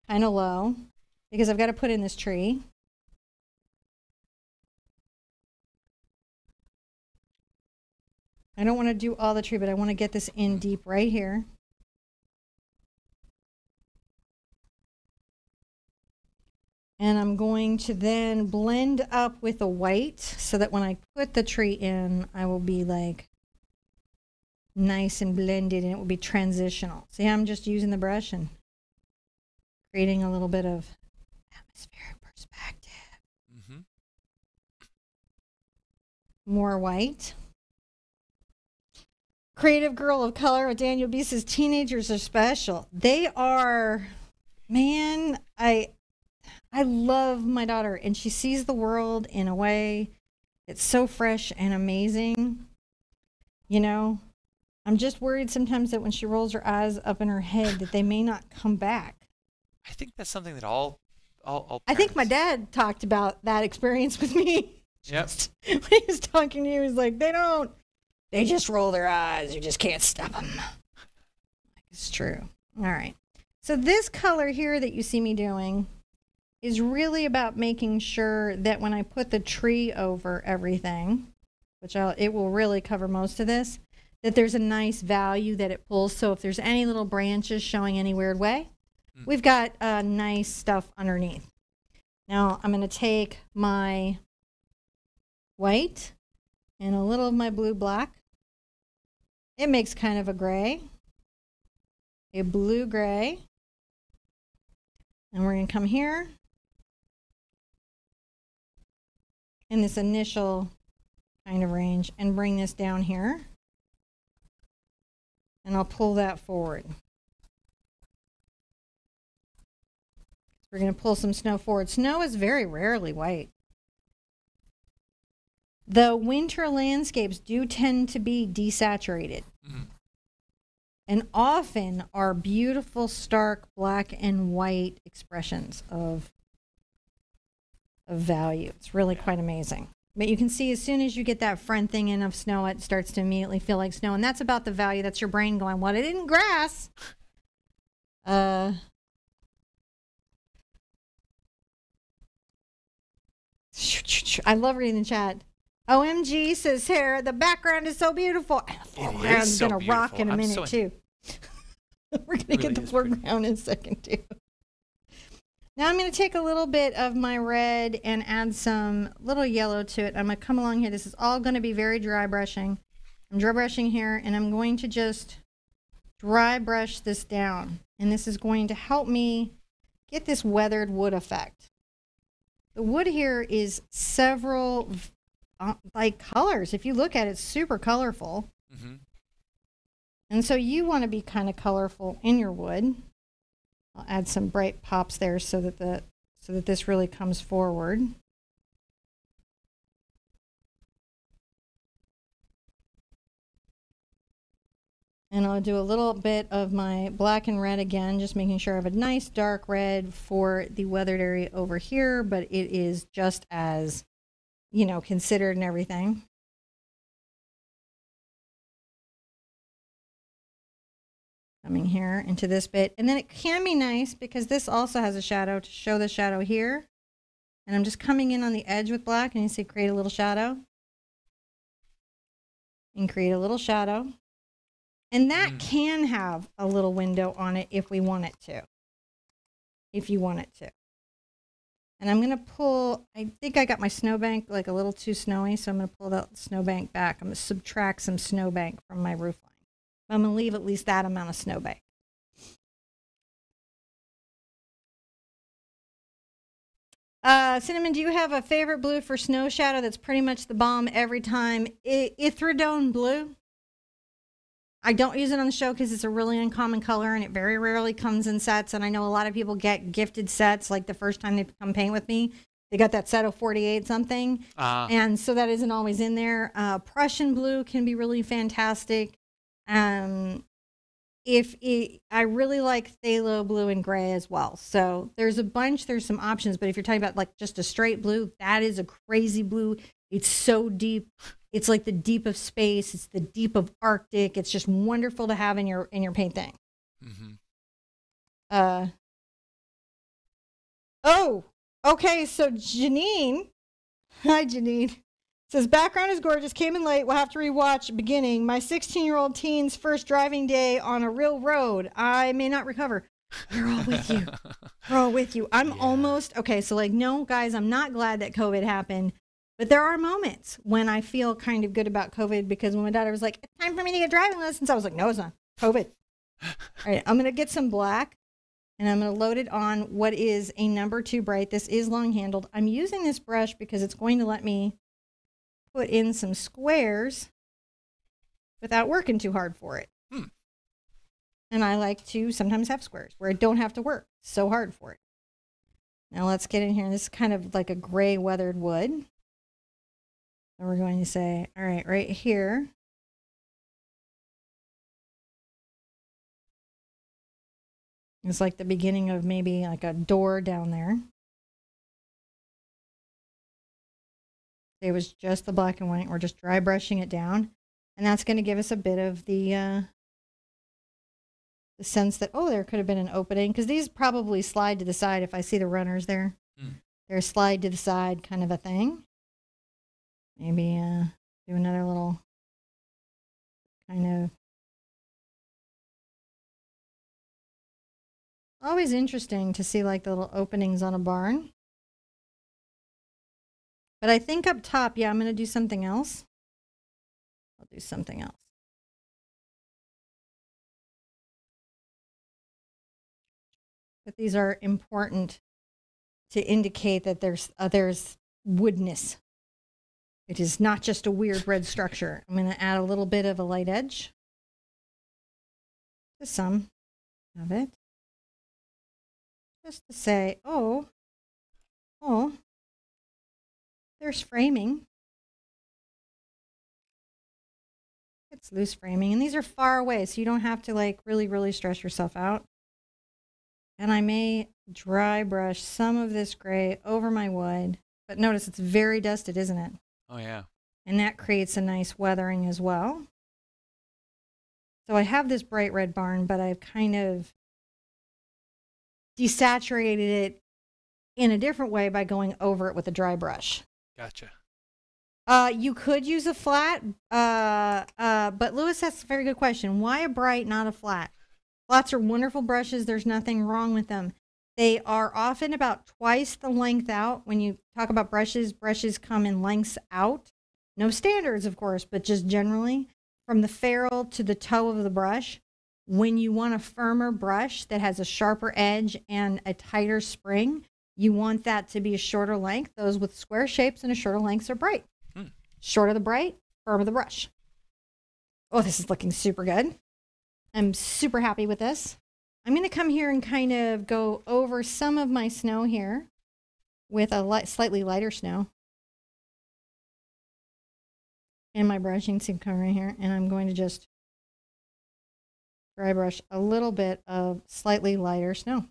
kind of low, because I've got to put in this tree. I don't want to do all the tree, but I want to get this in deep right here. And I'm going to then blend up with a white so that when I put the tree in, I will be like nice and blended and it will be transitional. See, I'm just using the brush and creating a little bit of atmospheric perspective. Mhm. More white. Creative Girl of Color with Daniel B says teenagers are special. They are, man, I I love my daughter and she sees the world in a way that's so fresh and amazing. You know, I'm just worried sometimes that when she rolls her eyes up in her head that they may not come back. I think that's something that all, all, all I think my dad talked about that experience with me. Yep. When he was talking to you, he was like, they don't, they just roll their eyes. You just can't stop them. It's true. All right. So this color here that you see me doing is really about making sure that when I put the tree over everything, which I'll, it will really cover most of this, that there's a nice value that it pulls. So if there's any little branches showing any weird way, Mm. we've got uh, nice stuff underneath. Now I'm going to take my white and a little of my blue black. It makes kind of a gray, a blue gray. And we're going to come here in this initial kind of range and bring this down here. And I'll pull that forward. We're going to pull some snow forward. Snow is very rarely white. The winter landscapes do tend to be desaturated Mhm. and often are beautiful, stark black and white expressions of, of value. It's really quite amazing. But you can see as soon as you get that front thing in of snow, it starts to immediately feel like snow. And that's about the value. That's your brain going, What? It isn't grass. Uh, I love reading the chat. OMG says Sarah, the background is so beautiful. And the It foreground's so gonna rock in a beautiful. I'm minute so too. We're gonna get the is pretty. foreground in a second too. Now I'm gonna take a little bit of my red and add some little yellow to it. I'm gonna come along here. This is all gonna be very dry brushing. I'm dry brushing here and I'm going to just dry brush this down. And this is going to help me get this weathered wood effect. The wood here is several uh, like colors. If you look at it, it's super colorful. Mhm. And so you want to be kind of colorful in your wood. I'll add some bright pops there so that the so that this really comes forward. And I'll do a little bit of my black and red again, just making sure I have a nice dark red for the weathered area over here, but it is just as, you know, considered and everything. Coming here into this bit. And then it can be nice because this also has a shadow to show the shadow here. And I'm just coming in on the edge with black and you see create a little shadow. And create a little shadow. And that Mm. can have a little window on it if we want it to. If you want it to. And I'm going to pull, I think I got my snowbank like a little too snowy, so I'm going to pull that snowbank back. I'm going to subtract some snowbank from my roof line. I'm going to leave at least that amount of snowbank. Uh, Cinnamon, do you have a favorite blue for snow shadow that's pretty much the bomb every time? I- Indanthrone blue. I don't use it on the show because it's a really uncommon color and it very rarely comes in sets. And I know a lot of people get gifted sets like the first time they come paint with me. They got that set of 48 something. Uh, And so that isn't always in there. Uh, Prussian blue can be really fantastic. Um, if it, I really like phthalo blue and gray as well. So there's a bunch, there's some options. But if you're talking about like just a straight blue, that is a crazy blue. It's so deep. It's like the deep of space. It's the deep of Arctic. It's just wonderful to have in your in your paint thing. mhm. Uh, oh, okay. So Janine, hi Janine, says background is gorgeous. Came in late. We'll have to rewatch beginning. My 16 year old teen's first driving day on a real road. I may not recover. We're all with you. We're all with you. I'm Yeah. almost okay. So like, no, guys, I'm not glad that COVID happened. But there are moments when I feel kind of good about COVID because when my daughter was like, "It's time for me to get driving lessons," I was like, "No, it's not. COVID." All right, I'm gonna get some black, and I'm gonna load it on what is a number two bright. This is long handled. I'm using this brush because it's going to let me put in some squares without working too hard for it. Hmm. And I like to sometimes have squares where I don't have to work so hard for it. Now let's get in here. This is kind of like a gray weathered wood. And we're going to say, all right, right here. It's like the beginning of maybe like a door down there. It was just the black and white. We're just dry brushing it down. And that's going to give us a bit of the uh, the sense that, oh, there could have been an opening. Because these probably slide to the side if I see the runners there. Hmm. They're slide to the side kind of a thing. Maybe uh, do another little kind of. Always interesting to see like the little openings on a barn. But I think up top, yeah, I'm going to do something else. I'll do something else. But these are important to indicate that there's there's woodness. It is not just a weird red structure. I'm going to add a little bit of a light edge to some of it. Just to say, oh, oh, there's framing. It's loose framing, and these are far away, so you don't have to like really, really stress yourself out. And I may dry brush some of this gray over my wood, but notice it's very dusted, isn't it? Oh yeah. And that creates a nice weathering as well. So I have this bright red barn, but I've kind of desaturated it in a different way by going over it with a dry brush. Gotcha. Uh, you could use a flat, uh, uh, but Lewis that's a very good question. Why a bright, not a flat? Flats are wonderful brushes. There's nothing wrong with them. They are often about twice the length out. When you talk about brushes, brushes come in lengths out. No standards, of course, but just generally from the ferrule to the toe of the brush. When you want a firmer brush that has a sharper edge and a tighter spring, you want that to be a shorter length. Those with square shapes and a shorter lengths are bright. Hmm. Shorter the bright, firmer the brush. Oh, this is looking super good. I'm super happy with this. I'm going to come here and kind of go over some of my snow here with a light, slightly lighter snow. And my brush, you can see come right here. And I'm going to just dry brush a little bit of slightly lighter snow.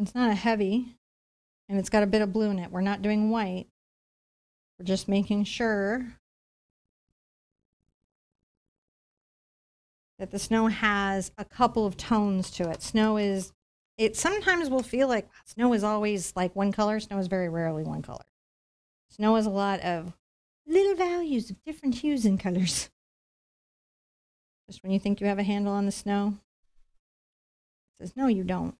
It's not a heavy, and it's got a bit of blue in it. We're not doing white. We're just making sure that the snow has a couple of tones to it. Snow is, it sometimes will feel like snow is always like one color. Snow is very rarely one color. Snow is a lot of little values of different hues and colors. Just when you think you have a handle on the snow, it says, no, you don't.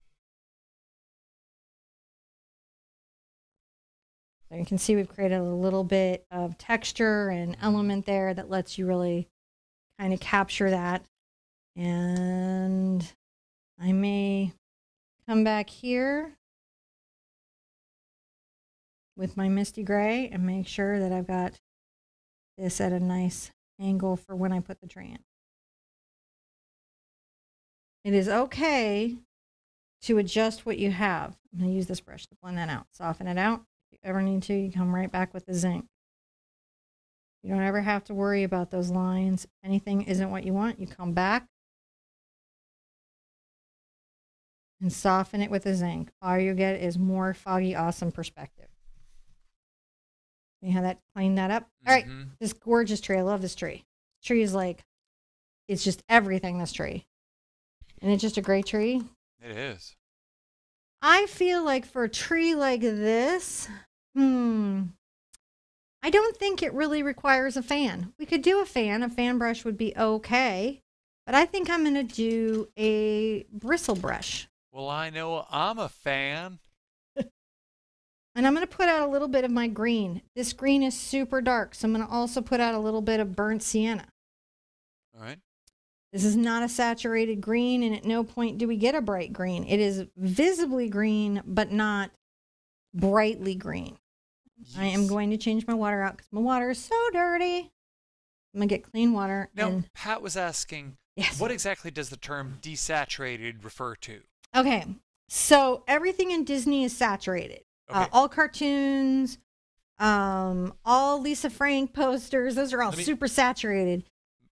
You can see we've created a little bit of texture and element there that lets you really kind of capture that. And I may come back here with my misty gray and make sure that I've got this at a nice angle for when I put the tree in. It is okay to adjust what you have. I'm going to use this brush to blend that out, soften it out ever need to, you come right back with the zinc. You don't ever have to worry about those lines. Anything isn't what you want, you come back and soften it with the zinc. All you get is more foggy, awesome perspective. You have that cleaned that up? All right, Mhm. this gorgeous tree. I love this tree. This tree is like, it's just everything, this tree. And it's just a great tree. It is. I feel like for a tree like this, hmm, I don't think it really requires a fan. We could do a fan. A fan brush would be okay. But I think I'm going to do a bristle brush. Well, I know I'm a fan. And I'm going to put out a little bit of my green. This green is super dark. So I'm going to also put out a little bit of burnt sienna. All right. This is not a saturated green, and at no point do we get a bright green. It is visibly green, but not brightly green. I am going to change my water out because my water is so dirty. I'm going to get clean water. Now, and Pat was asking, yes. what exactly does the term desaturated refer to? Okay. So everything in Disney is saturated. Uh, Okay. all cartoons, um, all Lisa Frank posters, those are all me- super saturated.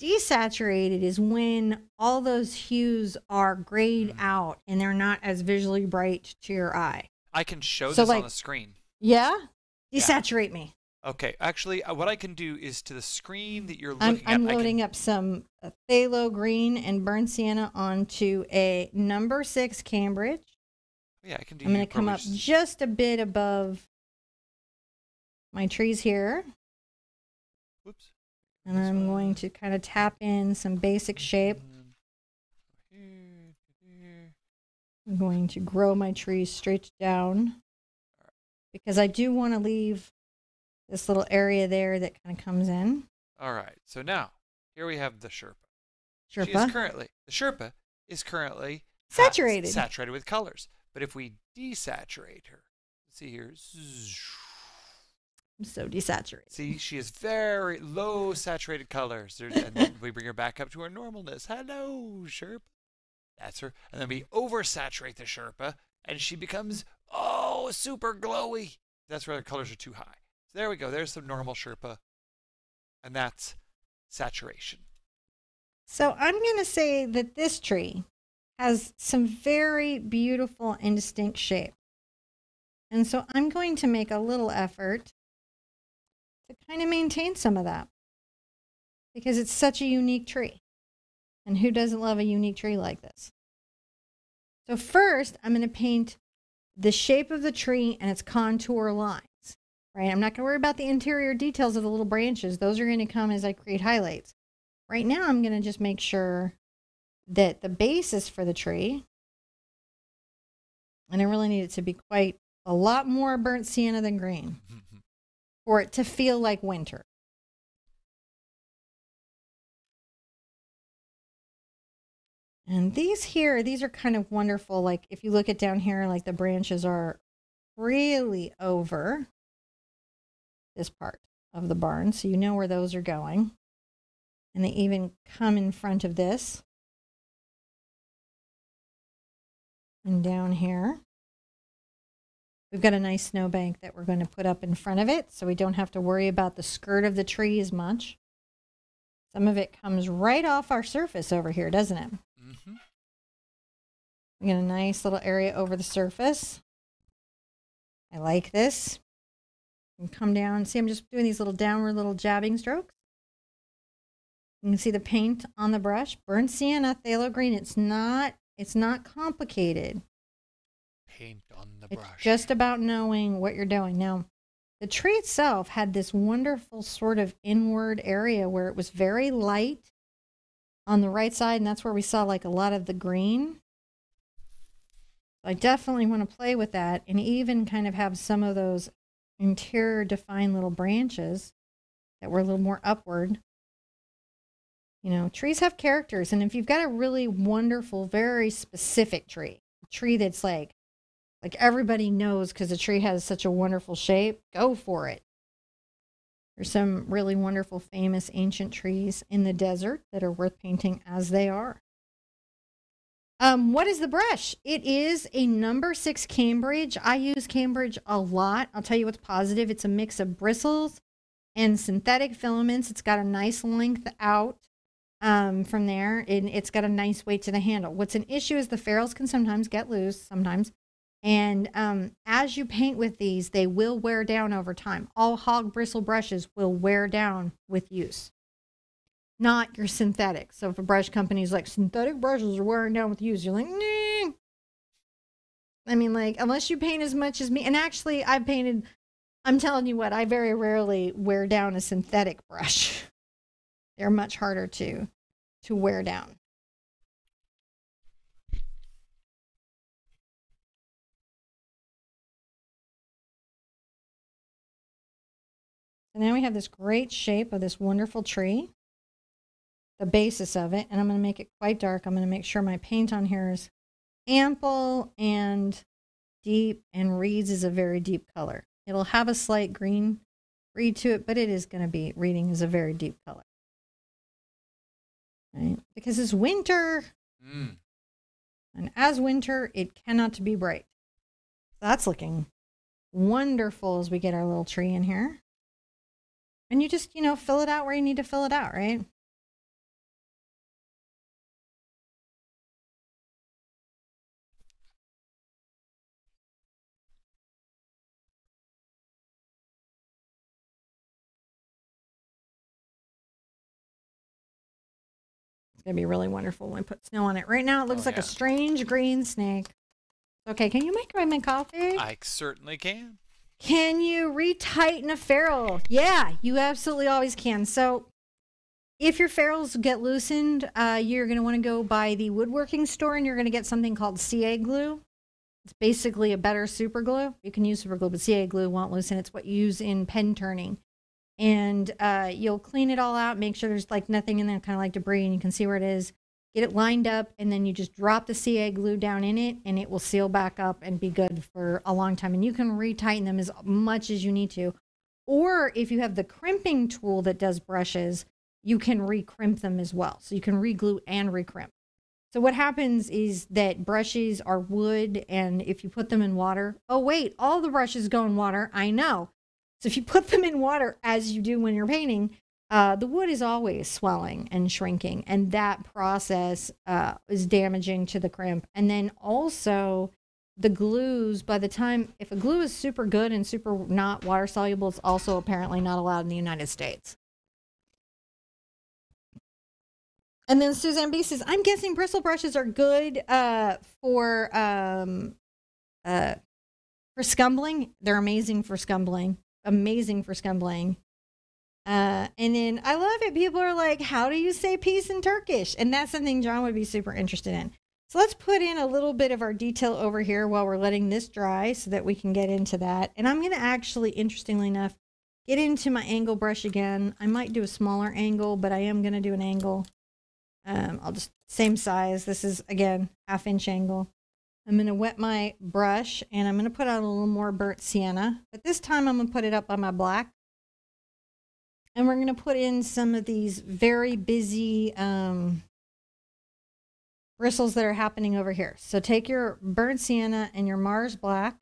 Desaturated is when all those hues are grayed Mhm. out and they're not as visually bright to your eye. I can show So, this like- on the screen. Yeah? Yeah. Desaturate me. Okay, actually, uh, what I can do is to the screen that you're I'm, looking I'm at. I loading can, up some uh, phthalo green and burnt sienna onto a number six Cambridge. Yeah, I can do. I'm going to come up just- just a bit above my trees here. Whoops. And I'm going to kind of tap in some basic shape. And here, here. I'm going to grow my trees straight down because I do want to leave this little area there that kind of comes in. All right. So now here we have the Sherpa. She is currently the Sherpa is currently Saturated. saturated with colors. But if we desaturate her, see here. zzz, I'm so desaturated. See, she is very low saturated colors. There's, and then we bring her back up to her normalness. Hello, Sherpa. That's her. And then we oversaturate the Sherpa, and she becomes oh super glowy. That's where the colors are too high. So there we go. There's some normal Sherpa, and that's saturation. So I'm going to say that this tree has some very beautiful and distinct shape. And so I'm going to make a little effort to kind of maintain some of that because it's such a unique tree. And who doesn't love a unique tree like this? So first, I'm going to paint the shape of the tree and its contour lines. Right? I'm not going to worry about the interior details of the little branches. Those are going to come as I create highlights. Right now, I'm going to just make sure that the basis for the tree, and I really need it to be quite a lot more burnt sienna than green mm-hmm. For it to feel like winter. And these here, these are kind of wonderful. Like if you look at down here, like the branches are really over this part of the barn. So you know where those are going. And they even come in front of this. And down here. We've got a nice snowbank that we're going to put up in front of it so we don't have to worry about the skirt of the tree as much. Some of it comes right off our surface over here, doesn't it? Mm-hmm. We get a nice little area over the surface. I like this. And come down. See, I'm just doing these little downward little jabbing strokes. You can see the paint on the brush. Burnt sienna, phthalo green. It's not it's not complicated. Paint on the It's brush. just about knowing what you're doing. Now, the tree itself had this wonderful sort of inward area where it was very light on the right side, and that's where we saw like a lot of the green. I definitely want to play with that and even kind of have some of those interior defined little branches that were a little more upward. You know, trees have characters, and if you've got a really wonderful, very specific tree, a tree that's like like everybody knows because the tree has such a wonderful shape, go for it. There's some really wonderful, famous ancient trees in the desert that are worth painting as they are. Um, what is the brush? It is a number six Cambridge. I use Cambridge a lot. I'll tell you what's positive. It's a mix of bristles and synthetic filaments. It's got a nice length out um, from there, and it's got a nice weight to the handle. What's an issue is the ferrules can sometimes get loose, sometimes. And um, as you paint with these, they will wear down over time. All hog bristle brushes will wear down with use, not your synthetic. So if a brush company is like, synthetic brushes are wearing down with use, you're like, nah. I mean, like, unless you paint as much as me, and actually, I've painted, I'm telling you what, I very rarely wear down a synthetic brush. They're much harder to to wear down. So now we have this great shape of this wonderful tree, the basis of it, and I'm going to make it quite dark. I'm going to make sure my paint on here is ample and deep, and reeds is a very deep color. It'll have a slight green read to it, but it is going to be reading is a very deep color. Right? Because it's winter, Mm. and as winter, it cannot be bright. That's looking wonderful as we get our little tree in here. And you just, you know, fill it out where you need to fill it out, right? It's going to be really wonderful when we put snow on it. Right now, it looks Oh, like yeah. a strange green snake. Okay, can you make my coffee? I certainly can. Can you retighten a ferrule? Yeah, you absolutely always can. So, if your ferrules get loosened, uh, you're going to want to go by the woodworking store and you're going to get something called CA glue. It's basically a better super glue. You can use super glue, but CA glue won't loosen. It's what you use in pen turning. And uh, you'll clean it all out, make sure there's like nothing in there, kind of like debris, and you can see where it is. Get it lined up, and then you just drop the CA glue down in it, and it will seal back up and be good for a long time. And you can retighten them as much as you need to. Or if you have the crimping tool that does brushes, you can recrimp them as well. So you can reglue and recrimp. So what happens is that brushes are wood, and if you put them in water, oh wait, all the brushes go in water. I know. So if you put them in water, as you do when you're painting, uh, the wood is always swelling and shrinking, and that process uh, is damaging to the crimp. And then also the glues. By the time if a glue is super good and super not water soluble, it's also apparently not allowed in the United States. And then Suzanne B says, "I'm guessing bristle brushes are good uh, for um, uh, for scumbling. They're amazing for scumbling. Amazing for scumbling." Uh, and then I love it. People are like, "How do you say peace in Turkish?" And that's something John would be super interested in. So let's put in a little bit of our detail over here while we're letting this dry, so that we can get into that. And I'm going to actually, interestingly enough, get into my angle brush again. I might do a smaller angle, but I am going to do an angle. Um, I'll just same size. This is again half inch angle. I'm gonna wet my brush and I'm gonna put out a little more burnt sienna, but this time I'm gonna put it up on my black. And we're gonna put in some of these very busy um, bristles that are happening over here. So take your burnt sienna and your Mars black,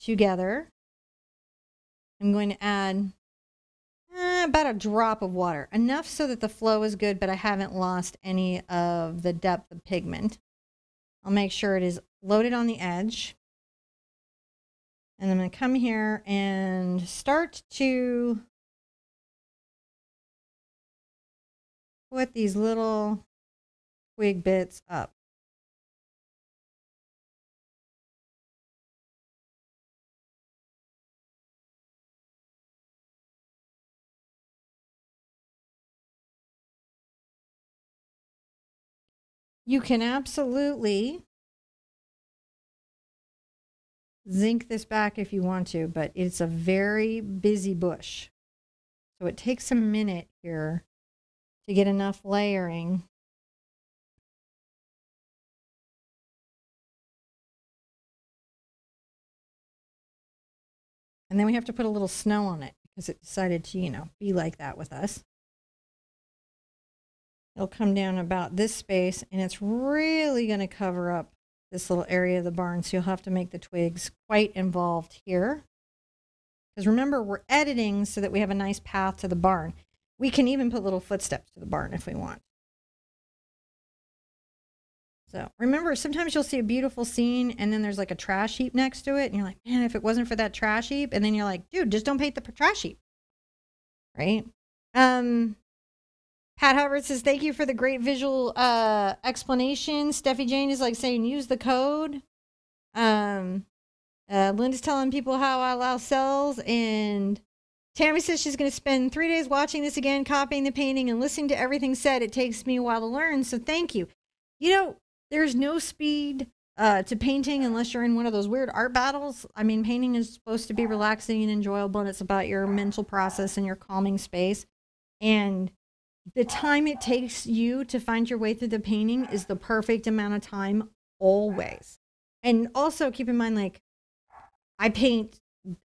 together. I'm going to add eh, about a drop of water, enough so that the flow is good, but I haven't lost any of the depth of pigment. I'll make sure it is loaded on the edge. And I'm going to come here and start to put these little twig bits up. You can absolutely zinc this back if you want to, but it's a very busy bush. So it takes a minute here to get enough layering. And then we have to put a little snow on it because it decided to, you know, be like that with us. It'll come down about this space and it's really going to cover up this little area of the barn. So you'll have to make the twigs quite involved here. Because remember, we're editing so that we have a nice path to the barn. We can even put little footsteps to the barn if we want. So remember, sometimes you'll see a beautiful scene and then there's like a trash heap next to it. And you're like, man, if it wasn't for that trash heap. And then you're like, dude, just don't paint the trash heap. Right? Um, Pat Hubbard says, thank you for the great visual uh, explanation. Steffi Jane is like saying, use the code. Um, uh, Linda's telling people how I allow cells. And Tammy says she's going to spend three days watching this again, copying the painting, and listening to everything said. It takes me a while to learn. So thank you. You know, there's no speed uh, to painting unless you're in one of those weird art battles. I mean, painting is supposed to be relaxing and enjoyable, and it's about your mental process and your calming space. And the time it takes you to find your way through the painting is the perfect amount of time always. And also keep in mind, like, I paint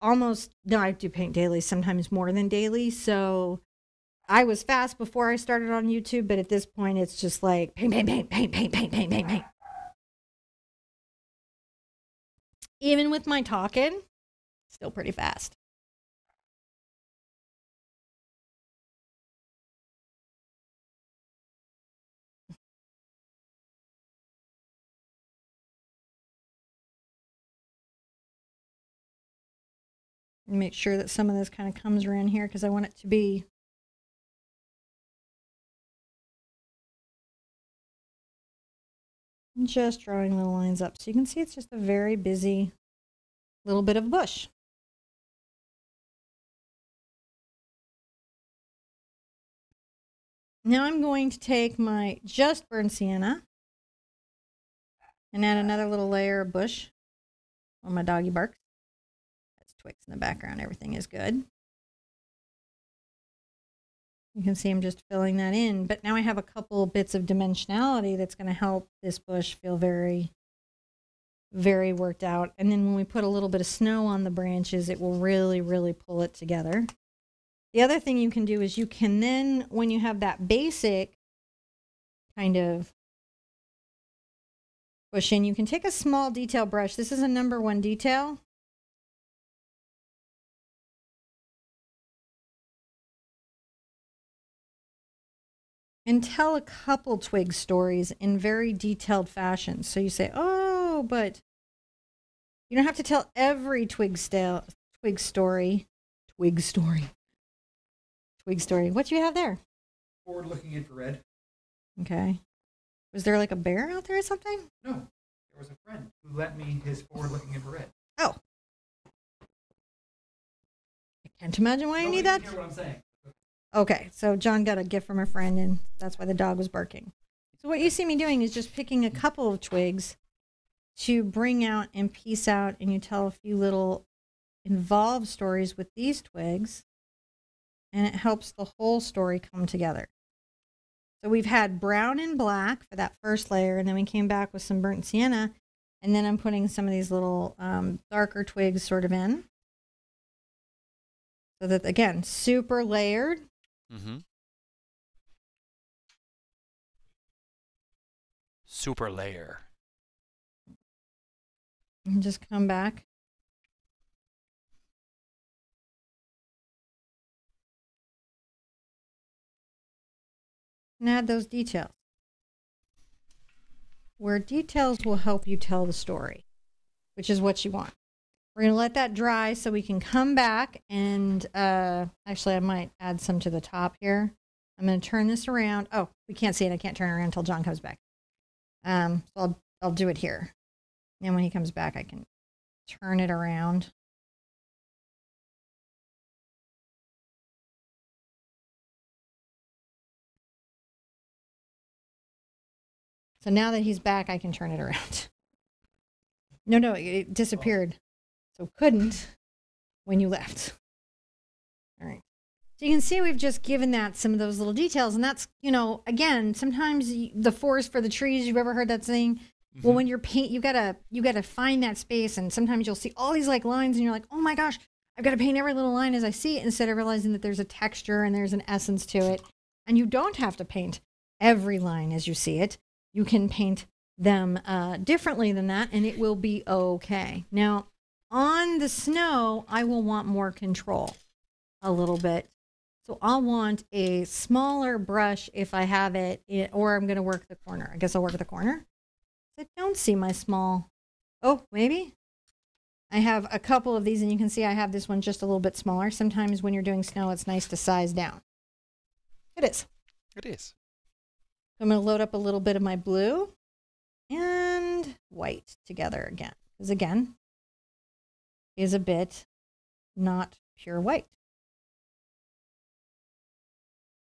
almost, no, I do paint daily, sometimes more than daily. So I was fast before I started on YouTube, but at this point, it's just like paint, paint, paint, paint, paint, paint, paint, paint, paint. Even with my talking, still pretty fast. Make sure that some of this kind of comes around here because I want it to be just drawing little lines up. So you can see it's just a very busy little bit of bush. Now I'm going to take my just burnt sienna and add another little layer of bush on my doggy barks. In the background. Everything is good. You can see I'm just filling that in, but now I have a couple bits of dimensionality that's going to help this bush feel very, very worked out. And then when we put a little bit of snow on the branches, it will really, really pull it together. The other thing you can do is you can then, when you have that basic kind of push in, you can take a small detail brush. This is a number one detail. And tell a couple twig stories in very detailed fashion. So you say, "Oh, but you don't have to tell every twig style, twig story, twig story, twig story." What do you have there? Forward-looking infrared. Okay. Was there like a bear out there or something? No, there was a friend who lent me his forward-looking infrared. Oh. I can't imagine why you need that. hear what I'm saying. Okay, so John got a gift from a friend, and that's why the dog was barking. So what you see me doing is just picking a couple of twigs to bring out and piece out, and you tell a few little involved stories with these twigs, and it helps the whole story come together. So we've had brown and black for that first layer, and then we came back with some burnt sienna, and then I'm putting some of these little um, darker twigs sort of in. So that again, super layered. Mm-hmm. Super layer. And just come back. And add those details. Where details will help you tell the story, which is what you want. We're going to let that dry so we can come back and uh, actually, I might add some to the top here. I'm going to turn this around. Oh, we can't see it. I can't turn around until John comes back. Um, so I'll, I'll do it here. And when he comes back, I can turn it around. So now that he's back, I can turn it around. No, no, it disappeared. So couldn't when you left. All right. So you can see we've just given that some of those little details. And that's, you know, again, sometimes the forest for the trees, you've ever heard that saying? Well, when you're paint, you gotta you gotta find that space, and sometimes you'll see all these like lines, and you're like, oh my gosh, I've got to paint every little line as I see it, instead of realizing that there's a texture and there's an essence to it, and you don't have to paint every line as you see it. You can paint them uh, differently than that, and it will be okay. Now, on the snow, I will want more control a little bit. So I'll want a smaller brush if I have it, i- or I'm going to work the corner. I guess I'll work the corner. I don't see my small. Oh, maybe. I have a couple of these, and you can see I have this one just a little bit smaller. Sometimes when you're doing snow, it's nice to size down. It is. It is. I'm going to load up a little bit of my blue and white together again. Because again, is a bit not pure white.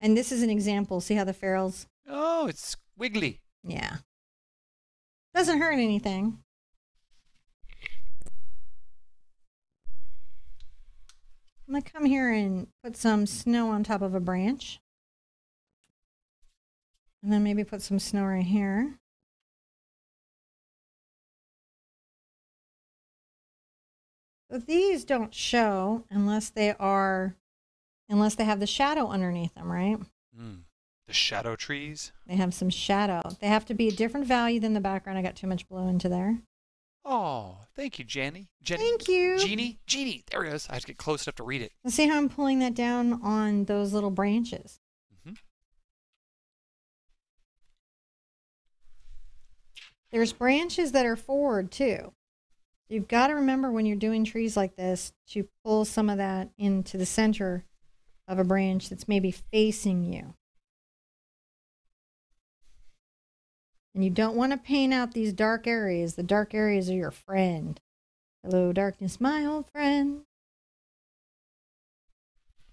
And this is an example. See how the ferrules, Oh, it's wiggly. yeah. Doesn't hurt anything. I'm going to come here and put some snow on top of a branch. And then maybe put some snow right here. These don't show unless they are, unless they have the shadow underneath them, right? Mm. The shadow trees. They have some shadow. They have to be a different value than the background. I got too much blue into there. Oh, thank you, Jenny. Jenny. Thank you. Jeannie. Jeannie. There it is. I have to get close enough to read it. And see how I'm pulling that down on those little branches. Mhm. There's branches that are forward too. You've got to remember when you're doing trees like this to pull some of that into the center of a branch that's maybe facing you. And you don't want to paint out these dark areas. The dark areas are your friend. Hello, darkness, my old friend.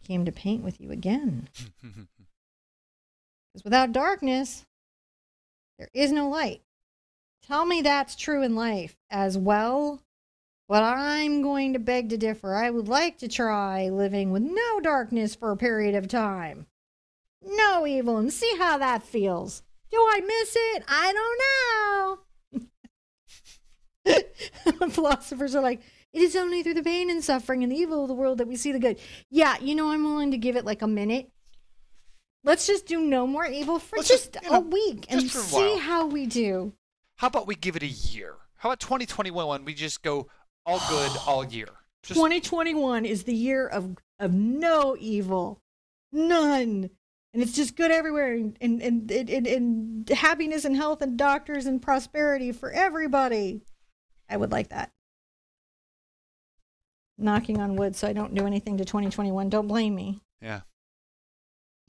Came to paint with you again. Because without darkness, there is no light. Tell me that's true in life as well. But I'm going to beg to differ. I would like to try living with no darkness for a period of time. No evil, and see how that feels. Do I miss it? I don't know. Philosophers are like, it is only through the pain and suffering and the evil of the world that we see the good. Yeah, you know, I'm willing to give it like a minute. Let's just do no more evil for Let's just, you know, a week and see how we do. How about we give it a year? How about 2021? We just go all good all year. Just 2021 is the year of of no evil, none, and it's just good everywhere, and and and, and, and, and happiness and health and doctors and prosperity for everybody. I would like that. Knocking on wood, so I don't do anything to 2021. Don't blame me. yeah.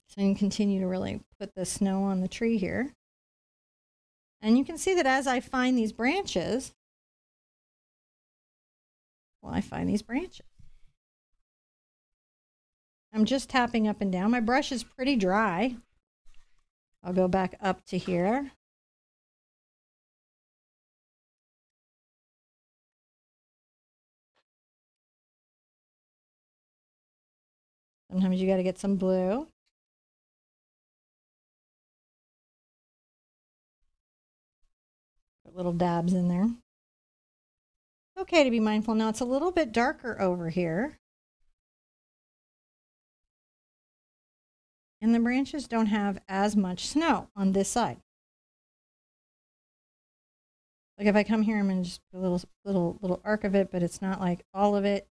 So you can continue to really put the snow on the tree here. And you can see that as I find these branches, well, I find these branches. I'm just tapping up and down. My brush is pretty dry. I'll go back up to here. Sometimes you got to get some blue. Put little dabs in there. Okay to be mindful. Now it's a little bit darker over here. And the branches don't have as much snow on this side. Like if I come here, I'm going to just put a little, little, little arc of it, but it's not like all of it.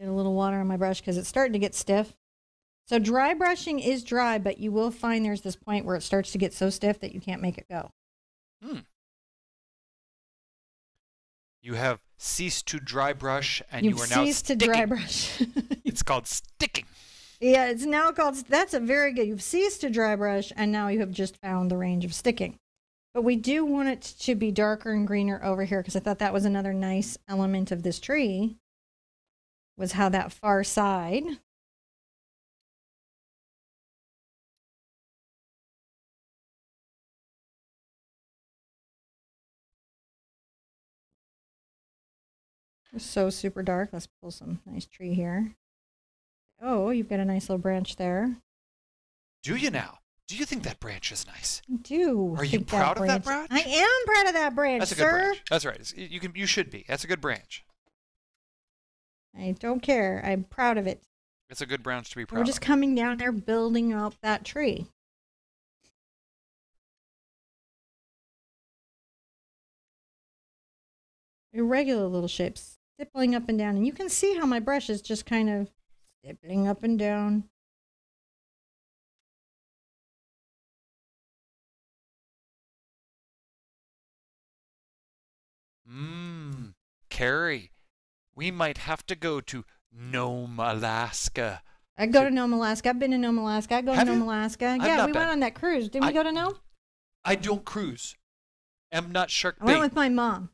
Get a little water on my brush because it's starting to get stiff. So dry brushing is dry, but you will find there's this point where it starts to get so stiff that you can't make it go. Hmm. You have ceased to dry brush and You've you are now ceased to sticking. dry brush. It's called sticking. yeah, it's now called. That's a very good. You've ceased to dry brush, and now you have just found the range of sticking. But we do want it to be darker and greener over here because I thought that was another nice element of this tree. Was how that far side was so super dark. Let's pull some nice tree here. Oh, you've got a nice little branch there. Do you now? Do you think that branch is nice? I do. Are you proud of that branch? I am proud of that branch, That's a good sir. branch. That's right. It's- You can. You should be. That's a good branch. I don't care. I'm proud of it. It's a good branch to be proud We're just of. coming down there building up that tree. Irregular little shapes, stippling up and down. And you can see how my brush is just kind of stippling up and down. Mmm. Carrie, we might have to go to Nome, Alaska. I go to Nome, Alaska. I've been to Nome, Alaska. I go to Nome? Alaska. I've yeah, we been. went on that cruise. Didn't I- we go to Nome? I don't cruise. I'm not shark bait. I went with my mom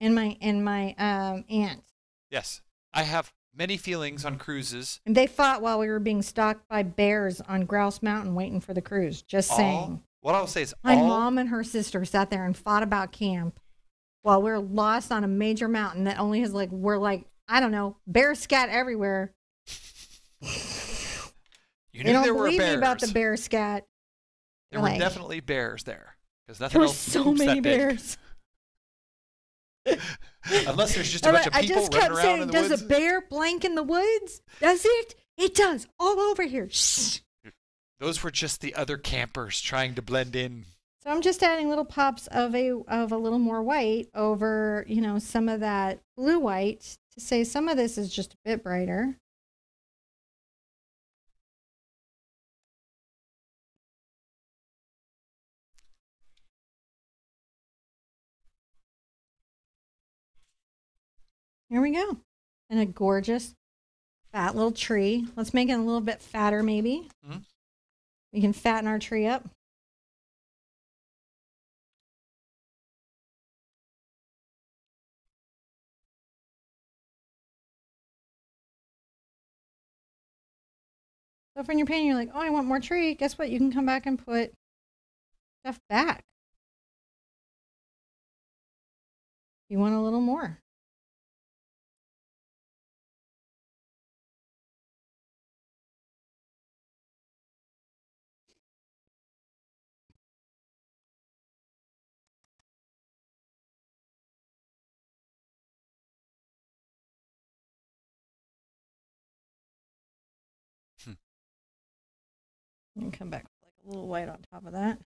and my and my um, aunt. Yes, I have many feelings on cruises. And they fought while we were being stalked by bears on Grouse Mountain waiting for the cruise. Just All, saying. what I'll say is My all. mom and her sister sat there and fought about camp while we're lost on a major mountain that only has like we're like I don't know bear scat everywhere. you They don't there were believe bears. me about the bear scat. There were definitely bears there. Because nothing There were so many bears. Unless there's just a bunch I, of I people just running kept around saying, in the "Does woods. a bear blank in the woods? Does it? It does. All over here." Shh. Those were just the other campers trying to blend in. So I'm just adding little pops of a of a little more white over, you know, some of that blue white to say some of this is just a bit brighter. Here we go. And a gorgeous fat little tree. Let's make it a little bit fatter maybe. Mhm. We can fatten our tree up. So if when you're painting, you're like, oh, I want more tree. Guess what? You can come back and put stuff back. You want a little more. And come back with like a little white on top of that.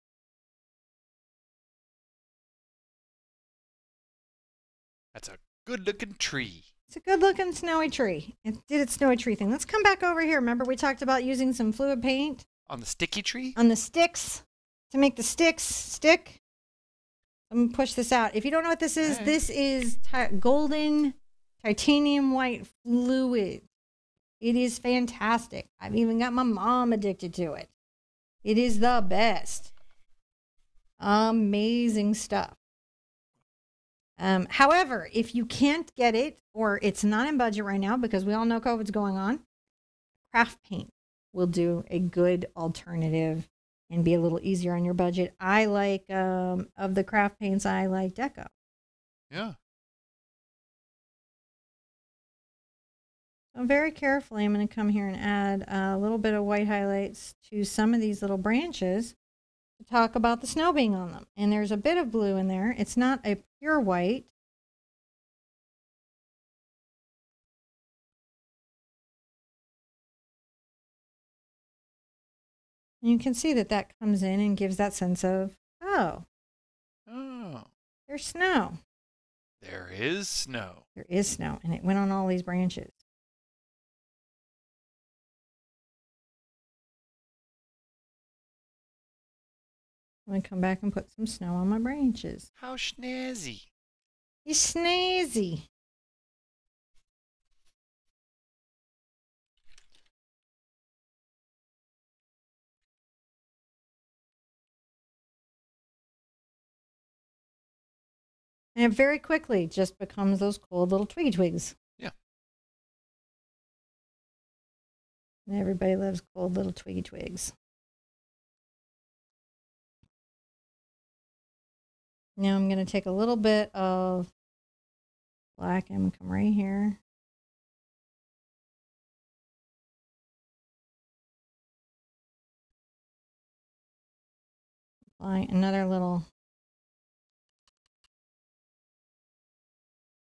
That's a good looking tree. It's a good looking snowy tree. It did its snowy tree thing. Let's come back over here. Remember, we talked about using some fluid paint On the sticky tree? on the sticks to make the sticks stick. I'm gonna push this out. If you don't know what this is, this is ti- golden titanium white fluid. It is fantastic. I've even got my mom addicted to it. It is the best. Amazing stuff. Um, however, if you can't get it or it's not in budget right now because we all know COVID's going on, craft paint will do a good alternative and be a little easier on your budget. I like um, of the craft paints, I like Deco. Yeah. Very carefully, I'm going to come here and add a little bit of white highlights to some of these little branches to talk about the snow being on them. And there's a bit of blue in there. It's not a pure white. And you can see that that comes in and gives that sense of, oh, Oh, there's snow. there is snow. There is snow, and it went on all these branches. I'm gonna come back and put some snow on my branches. How snazzy. You snazzy. And it very quickly just becomes those cool little twiggy twigs. Yeah. And everybody loves cold little twiggy twigs. Now I'm going to take a little bit of black and come right here. Apply another little,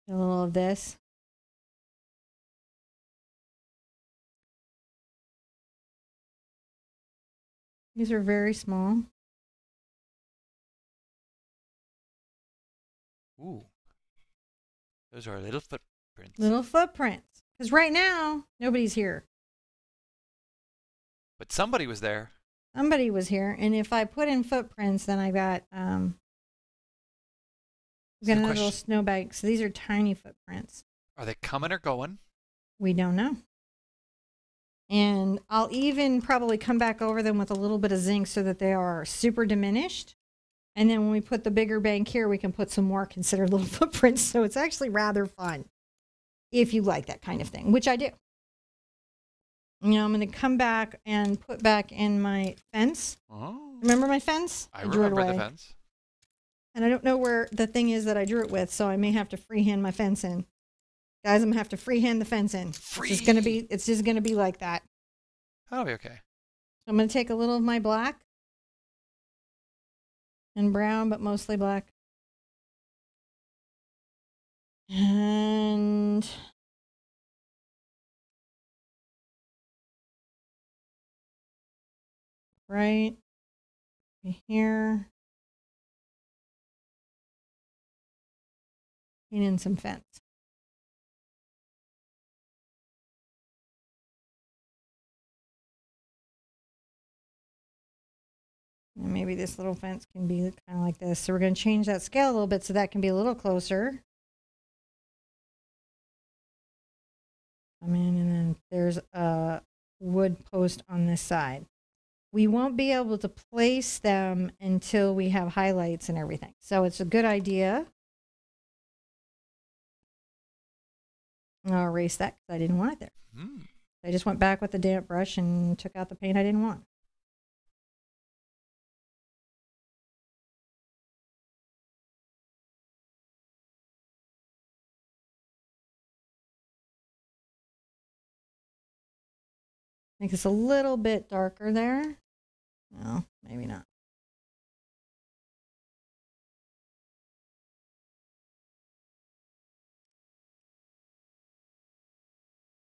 a little of this. These are very small. Ooh. Those are little footprints. Little footprints. Because right now, nobody's here. But somebody was there. Somebody was here. And if I put in footprints, then I got um got the another little snowbank. So these are tiny footprints. Are they coming or going? We don't know. And I'll even probably come back over them with a little bit of zinc so that they are super diminished. And then when we put the bigger bank here, we can put some more considered little footprints. So it's actually rather fun if you like that kind of thing, which I do. You know, I'm going to come back and put back in my fence. Oh. Remember my fence? I drew it remember the fence. And I don't know where the thing is that I drew it with, so I may have to freehand my fence in. Guys, I'm gonna have to freehand the fence in. It's just gonna be it's just gonna be like that. That'll be okay. I'm gonna take a little of my black and brown, but mostly black. And right here. And in some fence. Maybe this little fence can be kind of like this. So we're going to change that scale a little bit so that can be a little closer. Come in and then there's a wood post on this side. We won't be able to place them until we have highlights and everything. So it's a good idea. I'll erase that because I didn't want it there. Hmm. I just went back with the damp brush and took out the paint I didn't want. Make this a little bit darker there. Well, maybe not.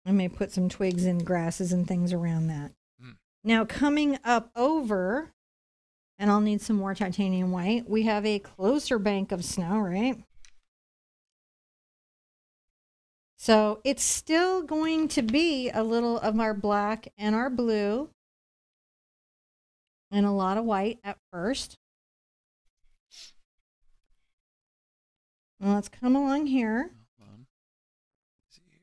I may put some twigs and grasses and things around that. Mm. Now, coming up over, and I'll need some more titanium white, we have a closer bank of snow, right? So it's still going to be a little of our black and our blue and a lot of white at first. Let's come along here. Hold on. See here.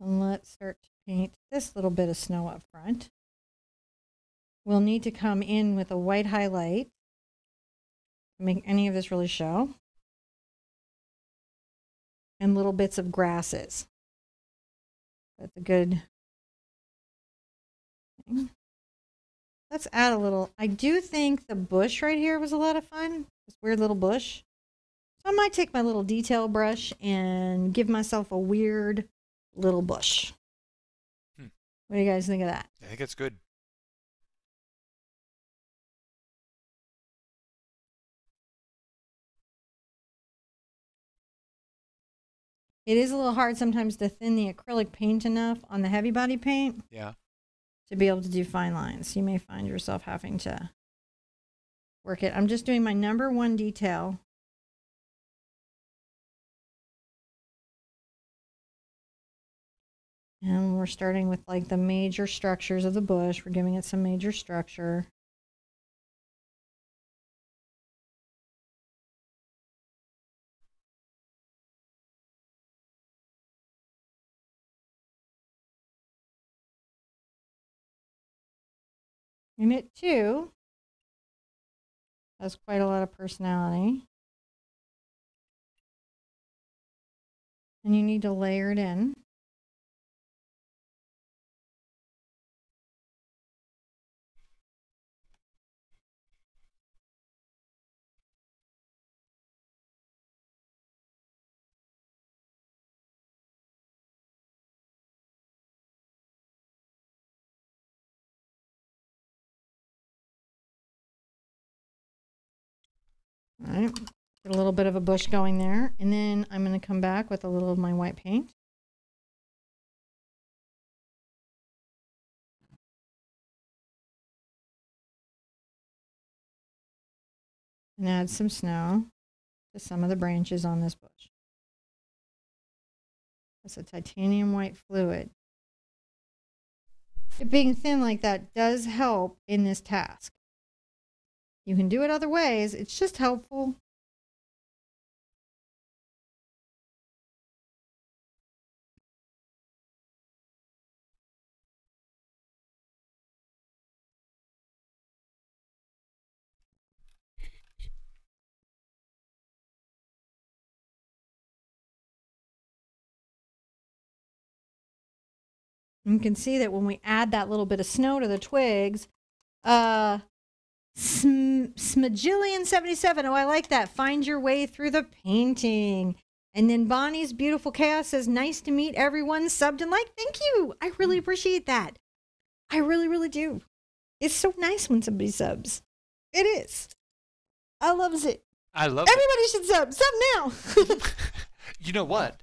And let's start paint this little bit of snow up front. We'll need to come in with a white highlight to make any of this really show. And little bits of grasses. That's a good thing. Let's add a little. I do think the bush right here was a lot of fun. This weird little bush. So I might take my little detail brush and give myself a weird little bush. What do you guys think of that? I think it's good. It is a little hard sometimes to thin the acrylic paint enough on the heavy body paint Yeah. to be able to do fine lines. You may find yourself having to work it. I'm just doing my number one detail And we're starting with like the major structures of the bush. We're giving it some major structure. And it too has quite a lot of personality. And you need to layer it in. All right, get a little bit of a bush going there. And then I'm going to come back with a little of my white paint. And add some snow to some of the branches on this bush. That's a titanium white fluid. It being thin like that does help in this task. You can do it other ways. It's just helpful. You can see that when we add that little bit of snow to the twigs, uh, Sm- Smagillion77. Oh, I like that. Find your way through the painting. And then Bonnie's Beautiful Chaos says, Nice to meet everyone subbed and like. Thank you. I really mm. appreciate that. I really, really do. It's so nice when somebody subs. It is. I loves it. I love it. Everybody should sub. Sub now. You know what?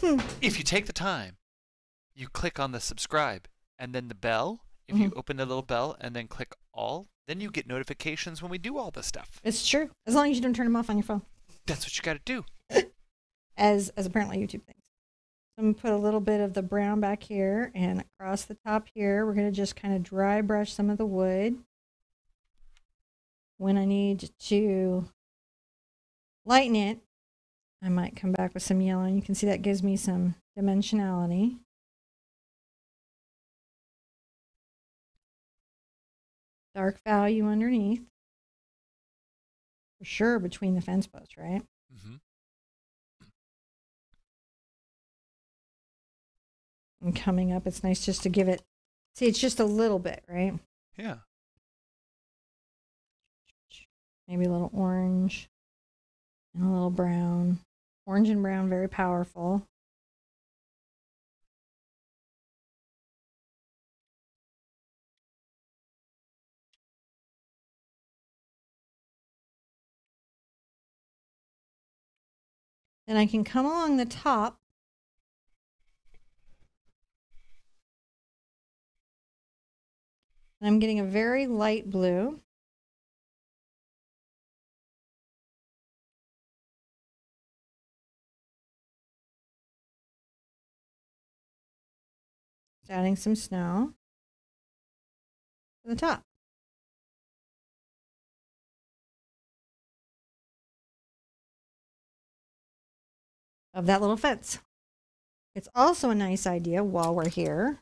Hmm. if you take the time, you click on the subscribe and then the bell. If you mm-hmm. open the little bell and then click all, then you get notifications when we do all this stuff. it's true. As long as you don't turn them off on your phone. That's what you got to do. as as apparently YouTube thinks. So I'm gonna put a little bit of the brown back here and across the top here. We're gonna just kind of dry brush some of the wood. When I need to lighten it, I might come back with some yellow, and you can see that gives me some dimensionality. Dark value underneath. For sure between the fence posts, right? hmm and coming up. It's nice just to give it, see, it's just a little bit, right? Yeah. Maybe a little orange and a little brown. Orange and brown, very powerful. Then I can come along the top And I'm getting a very light blue. Adding some snow to the top. Of that little fence. It's also a nice idea while we're here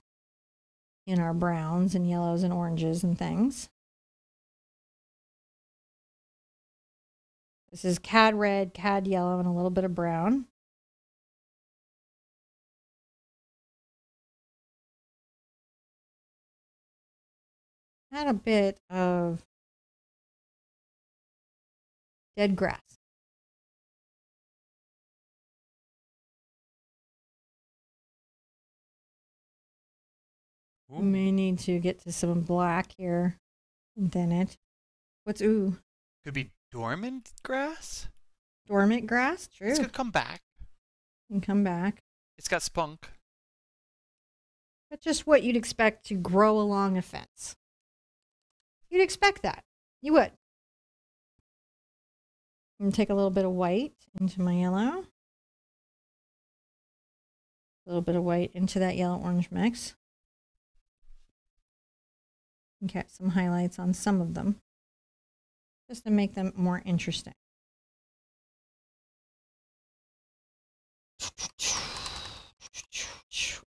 in our browns and yellows and oranges and things. This is cad red, cad yellow, and a little bit of brown. Add a bit of dead grass. Ooh. We may need to get to some black here and thin it. What's ooh? Could be dormant grass. Dormant grass? True. It's gonna come back. And come back. It's got spunk. That's just what you'd expect to grow along a fence. You'd expect that. You would. And take a little bit of white into my yellow. A little bit of white into that yellow orange mix. And get some highlights on some of them just to make them more interesting.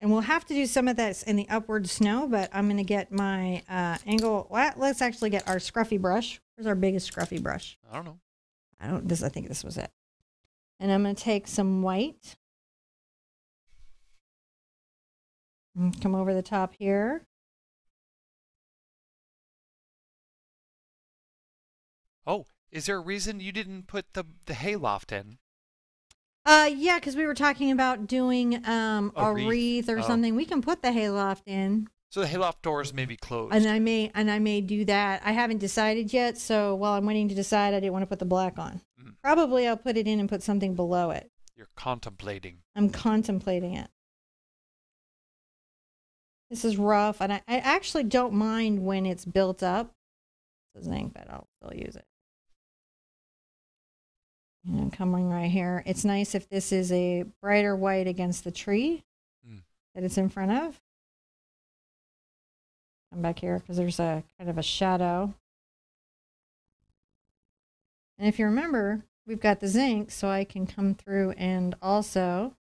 And we'll have to do some of this in the upward snow, but I'm going to get my uh, angle. Well, let's actually get our scruffy brush. Where's our biggest scruffy brush? I don't know. I don't. This. I think this was it. And I'm going to take some white. And come over the top here. Oh, is there a reason you didn't put the the hayloft in? Uh, yeah, because we were talking about doing um A a, wreath. wreath, or Oh. something. We can put the hayloft in, So the hayloft doors may be closed. and I may and I may do that. I haven't decided yet, so while I'm waiting to decide, I didn't want to put the black on. Mm. Probably I'll put it in and put something below it. You're contemplating. I'm contemplating it. This is rough, and I, I actually don't mind when it's built up. It's zinc, but I'll still use it. And coming right here. It's nice if this is a brighter white against the tree Mm. that it's in front of. Come back here because there's a kind of a shadow. And if you remember, we've got the zinc, so I can come through and also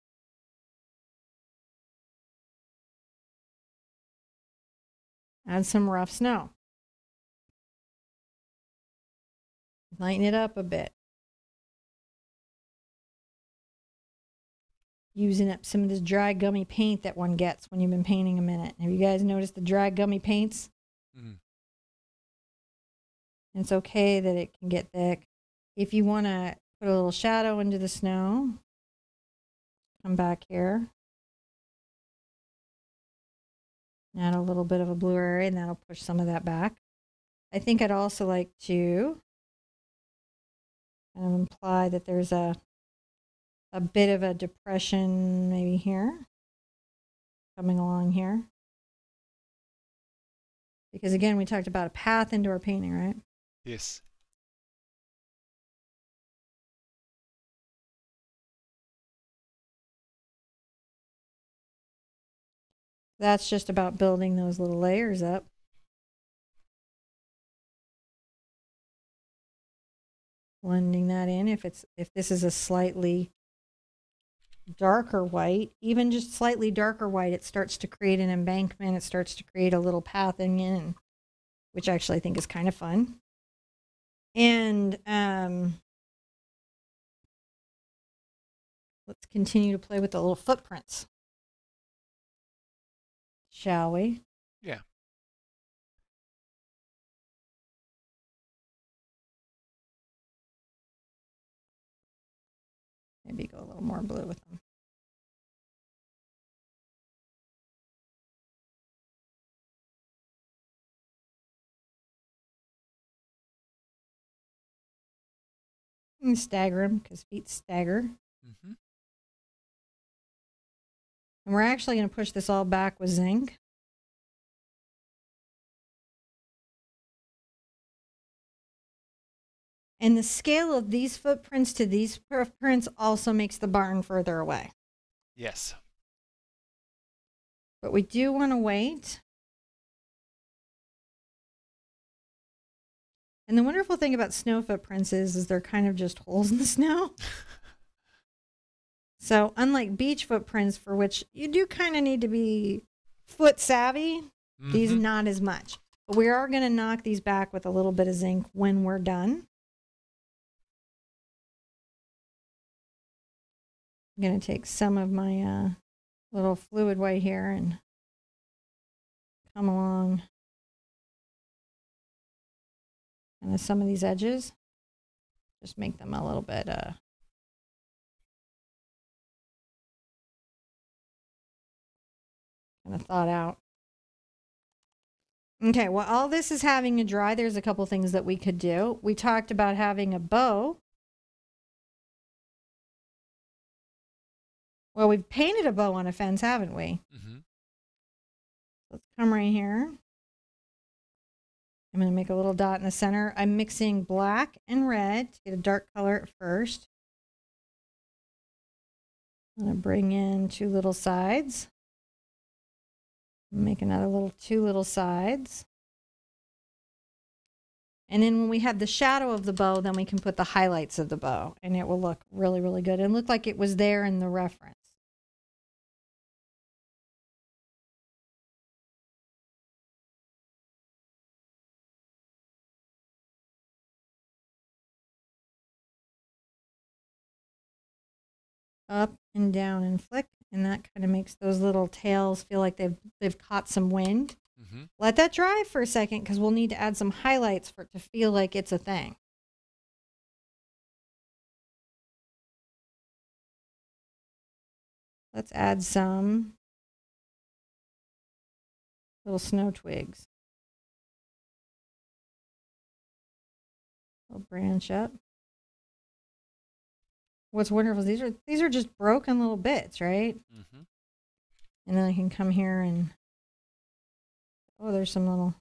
add some rough snow. Lighten it up a bit. Using up some of this dry gummy paint that one gets when you've been painting a minute. Have you guys noticed the dry gummy paints? Mm. It's okay that it can get thick. If you want to put a little shadow into the snow, come back here. Add a little bit of a blue area, and that'll push some of that back. I think I'd also like to kind of imply that there's a a bit of a depression maybe here, coming along here. Because again, we talked about a path into our painting, right? Yes. That's just about building those little layers up. Blending that in if it's if this is a slightly darker white, even just slightly darker white, it starts to create an embankment, it starts to create a little pathing in, which actually I think is kind of fun. And um let's continue to play with the little footprints. Shall we? Yeah. Maybe go a little more blue with them. And stagger them because feet stagger. Mm-hmm. And we're actually going to push this all back with zinc. And the scale of these footprints to these footprints also makes the barn further away. Yes. But we do want to wait. And the wonderful thing about snow footprints is, is they're kind of just holes in the snow. So, unlike beach footprints, for which you do kind of need to be foot savvy, these Mhm. not as much. But we are going to knock these back with a little bit of zinc when we're done. I'm going to take some of my uh, little fluid white here and come along kind of some of these edges. Just make them a little bit uh, kind of thought out. Okay, well, all this is having to dry. There's a couple things that we could do. We talked about having a bow. Well, we've painted a bow on a fence, haven't we? Mm-hmm. Let's come right here. I'm going to make a little dot in the center. I'm mixing black and red to get a dark color at first. I'm going to bring in two little sides. Make another little two little sides. And then when we have the shadow of the bow, then we can put the highlights of the bow and it will look really, really good and look like it was there in the reference. Up and down and flick, and that kind of makes those little tails feel like they've they've caught some wind. Mm-hmm. Let that dry for a second because we'll need to add some highlights for it to feel like it's a thing. Let's add some little snow twigs. Little branch up. What's wonderful is these are these are just broken little bits, right? Mm-hmm. And then I can come here and oh, there's some little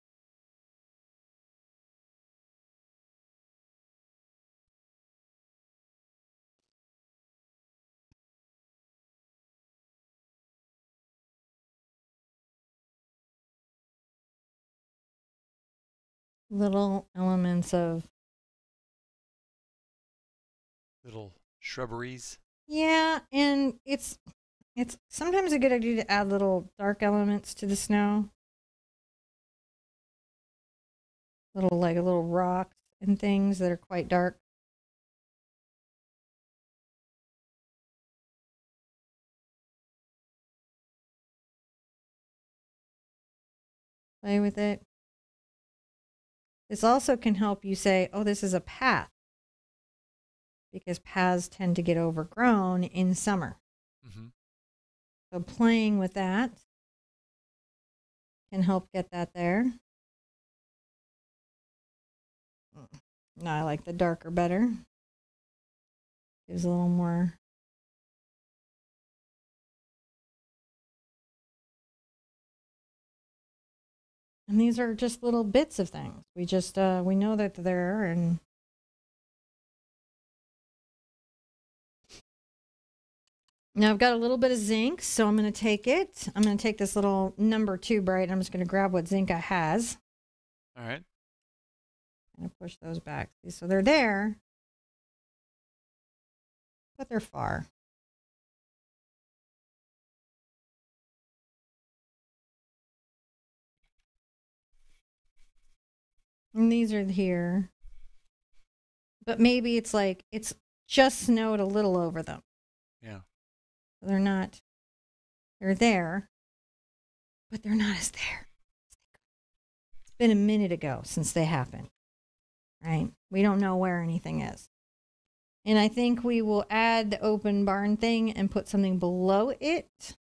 little elements of Little shrubberies. yeah, and it's it's sometimes a good idea to add little dark elements to the snow. Little like a little rocks and things that are quite dark. Play with it. This also can help you say, oh, this is a path. Because paths tend to get overgrown in summer. Mm-hmm. So playing with that can help get that there. No, I like the darker better. Gives a little more. And these are just little bits of things. We just uh, we know that they're there, and Now I've got a little bit of zinc, so I'm going to take it. I'm going to take this little number two bright. I'm just going to grab what zinc I has All right. and push those back. See, so they're there, but they're far. And these are here. But maybe it's like it's just snowed a little over them. Yeah. They're not, they're there, but they're not as there. It's been a minute ago since they happened, right? We don't know where anything is. And I think we will add the open barn thing and put something below it.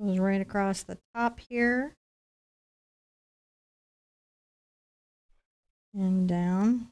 Goes right across the top here. And down.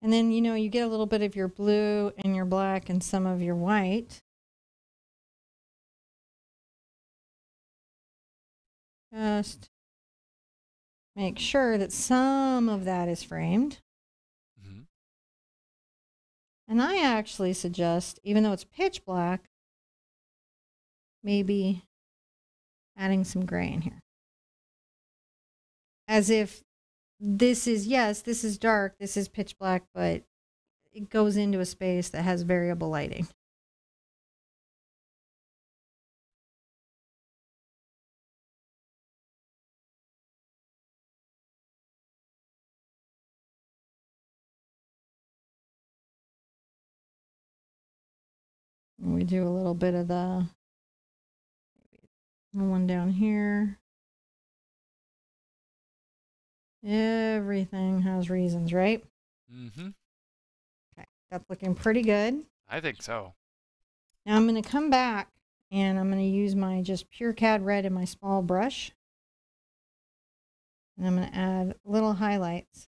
And then, you know, you get a little bit of your blue and your black and some of your white. Just make sure that some of that is framed. Mm-hmm. And I actually suggest, even though it's pitch black, maybe adding some gray in here. As if this is, yes, this is dark, this is pitch black, but it goes into a space that has variable lighting. We do a little bit of the one down here. Everything has reasons, right? Mm-hmm. Okay, that's looking pretty good. I think so. Now I'm going to come back And I'm going to use my just pure CAD red in my small brush. And I'm going to add little highlights.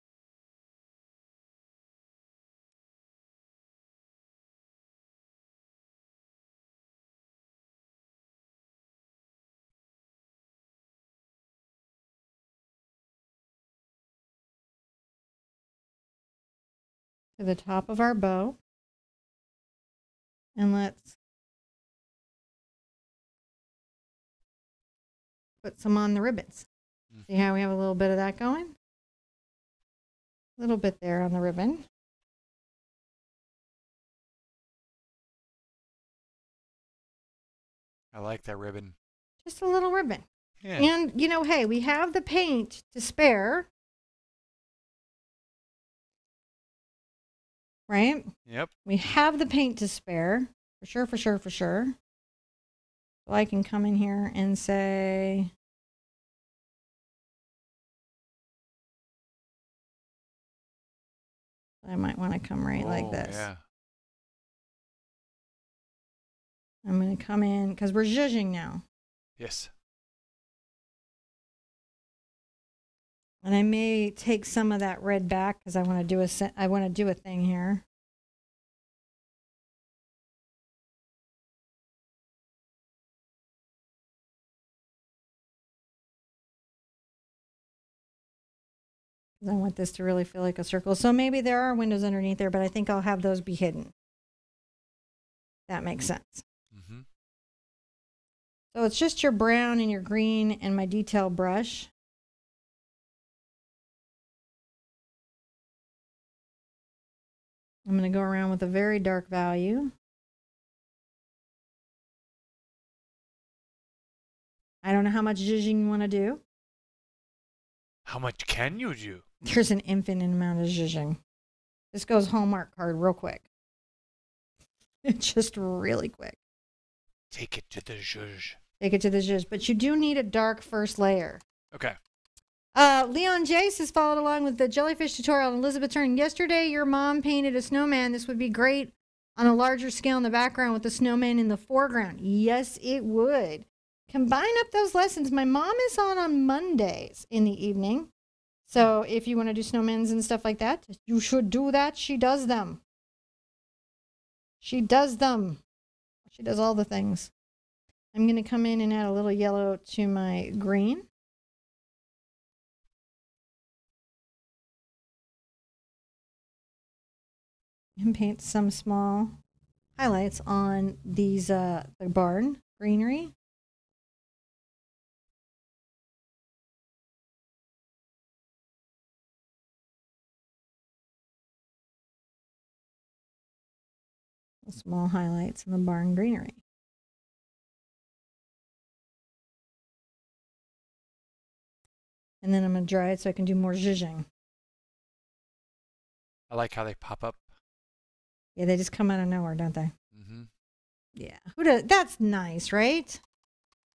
To the top of our bow. And let's put some on the ribbons. Mm. See how we have a little bit of that going? A little bit there on the ribbon. I like that ribbon. Just a little ribbon. Yeah. And, you know, hey, we have the paint to spare. Right? Yep. We have the paint to spare. For sure, for sure, for sure. So I can come in here and say, I might want to come right like Oh, this. Yeah. I'm going to come in because we're zhuzhing now. Yes. And I may take some of that red back because I want to do a se- I want to do a thing here. I want this to really feel like a circle. So maybe there are windows underneath there, but I think I'll have those be hidden. That makes sense. Mm-hmm. So it's just your brown and your green and my detail brush. I'm going to go around with a very dark value. I don't know how much zhuzhing you want to do. How much can you do? There's an infinite amount of zhuzhing. This goes Hallmark card real quick. Just really quick. Take it to the zhuzh. Take it to the zhuzh. But you do need a dark first layer. Okay. Uh, Leon Jace has followed along with the jellyfish tutorial on Elizabeth Turn. Yesterday, your mom painted a snowman. This would be great on a larger scale in the background with the snowman in the foreground. Yes, it would. Combine up those lessons. My mom is on on Mondays in the evening. So if you want to do snowmans and stuff like that, you should do that. She does them. She does them. She does all the things. I'm going to come in and add a little yellow to my green. And paint some small highlights on these uh the barn greenery. Small highlights in the barn greenery. And then I'm going to dry it so I can do more zhuzhing. I like how they pop up. Yeah, they just come out of nowhere, don't they? Mm-hmm. Yeah. Who does, that's nice, right?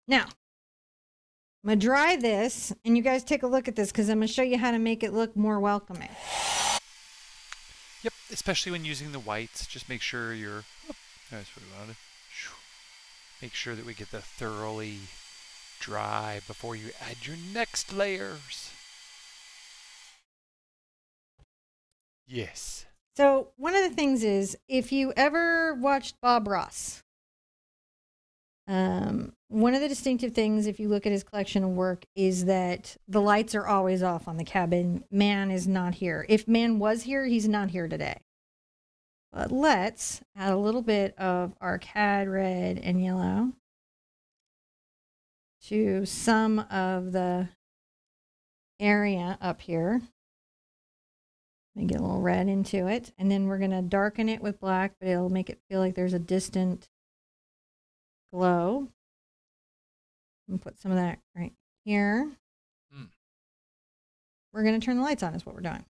Now, I'm going to dry this, and you guys take a look at this because I'm going to show you how to make it look more welcoming. Yep. Especially when using the whites, just make sure you're. Oh, that's what we wanted. Make sure that we get the thoroughly dry before you add your next layers. Yes. So, one of the things is if you ever watched Bob Ross, um, one of the distinctive things, if you look at his collection of work, is that the lights are always off on the cabin. Man is not here. If man was here, he's not here today. But let's add a little bit of our CAD red and yellow to some of the area up here. Let me get a little red into it. And then we're going to darken it with black, but it'll make it feel like there's a distant glow. And put some of that right here. Mm. We're going to turn the lights on, is what we're doing.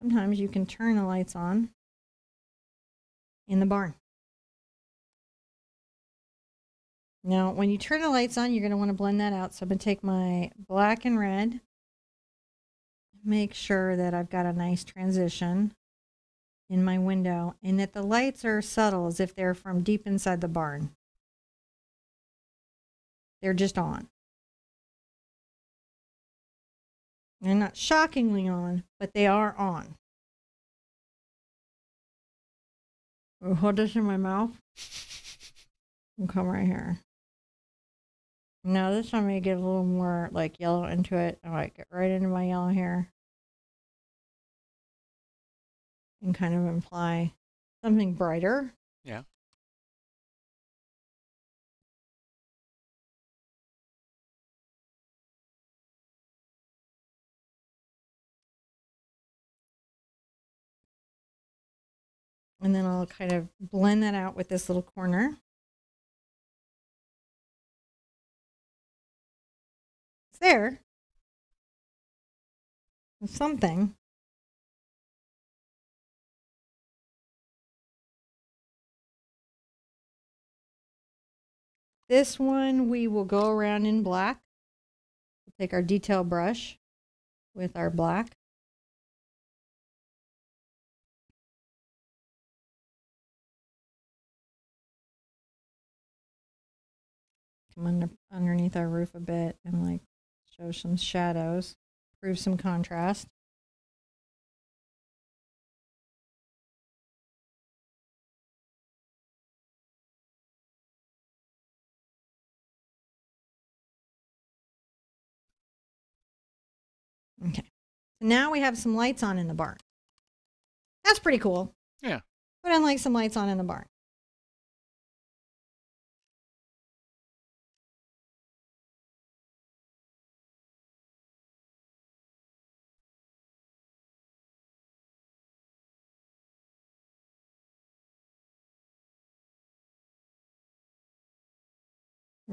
Sometimes you can turn the lights on in the barn. Now, when you turn the lights on, you're going to want to blend that out. So I'm going to take my black and red, make sure that I've got a nice transition. in my window and that the lights are subtle as if they're from deep inside the barn. They're just on. They're not shockingly on, but they are on. I'll hold this in my mouth and come right here. Now this time I get a little more like yellow into it. I might get right into my yellow here and kind of imply something brighter. Yeah. And then I'll kind of blend that out with this little corner. There. Something. This one we will go around in black. We'll take our detail brush with our black. Come under, underneath our roof a bit and like show some shadows, prove some contrast. Okay. So now we have some lights on in the barn. That's pretty cool. Yeah. Put in like some lights on in the barn.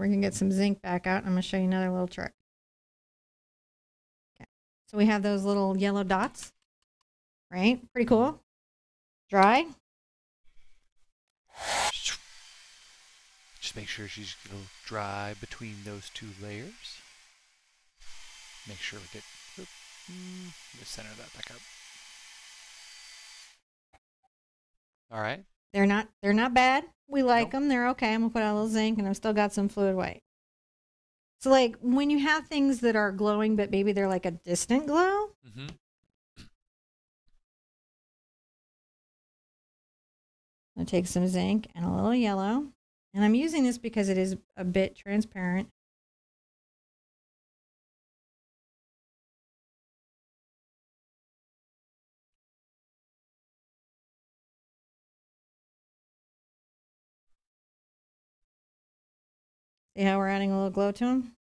We're going to get some zinc back out. I'm going to show you another little trick. Okay. So we have those little yellow dots, right? Pretty cool. Dry. Just make sure she's dry between those two layers. Make sure we get. Oop, mm, center that back up. All right. They're not they're not bad. We like Nope. them. They're okay. I'm gonna put out a little zinc, and I've still got some fluid white. So like when you have things that are glowing, but maybe they're like a distant glow, Mm-hmm. I take some zinc and a little yellow, and I'm using this because it is a bit transparent. See how we're adding a little glow to them?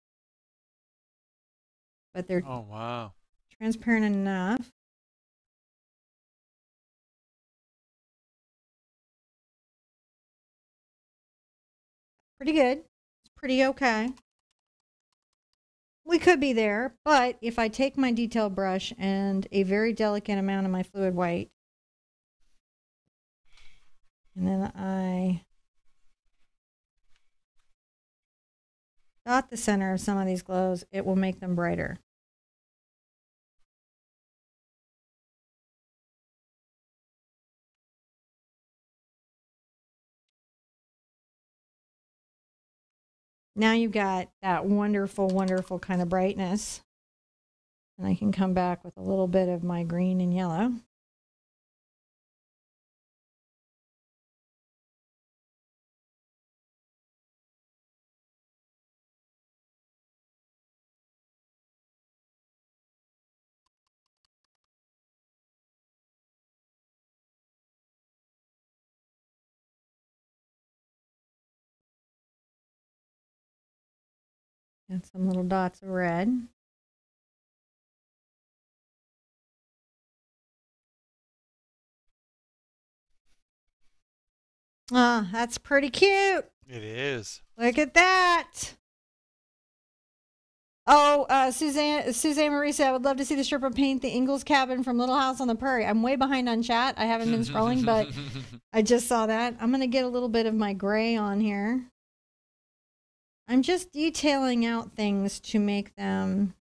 But they're Oh wow. transparent enough. Pretty good. It's pretty okay. We could be there, but if I take my detail brush and a very delicate amount of my fluid white, and then I dot the center of some of these glows, it will make them brighter. Now you've got that wonderful, wonderful kind of brightness. And I can come back with a little bit of my green and yellow. And some little dots of red. Ah, that's pretty cute. It is. Look at that. Oh, uh, Suzanne, Suzanne Marie said, I would love to see the Sherpa paint the Ingalls cabin from Little House on the Prairie. I'm way behind on chat. I haven't been scrolling, but I just saw that. I'm going to get a little bit of my gray on here. I'm just detailing out things to make them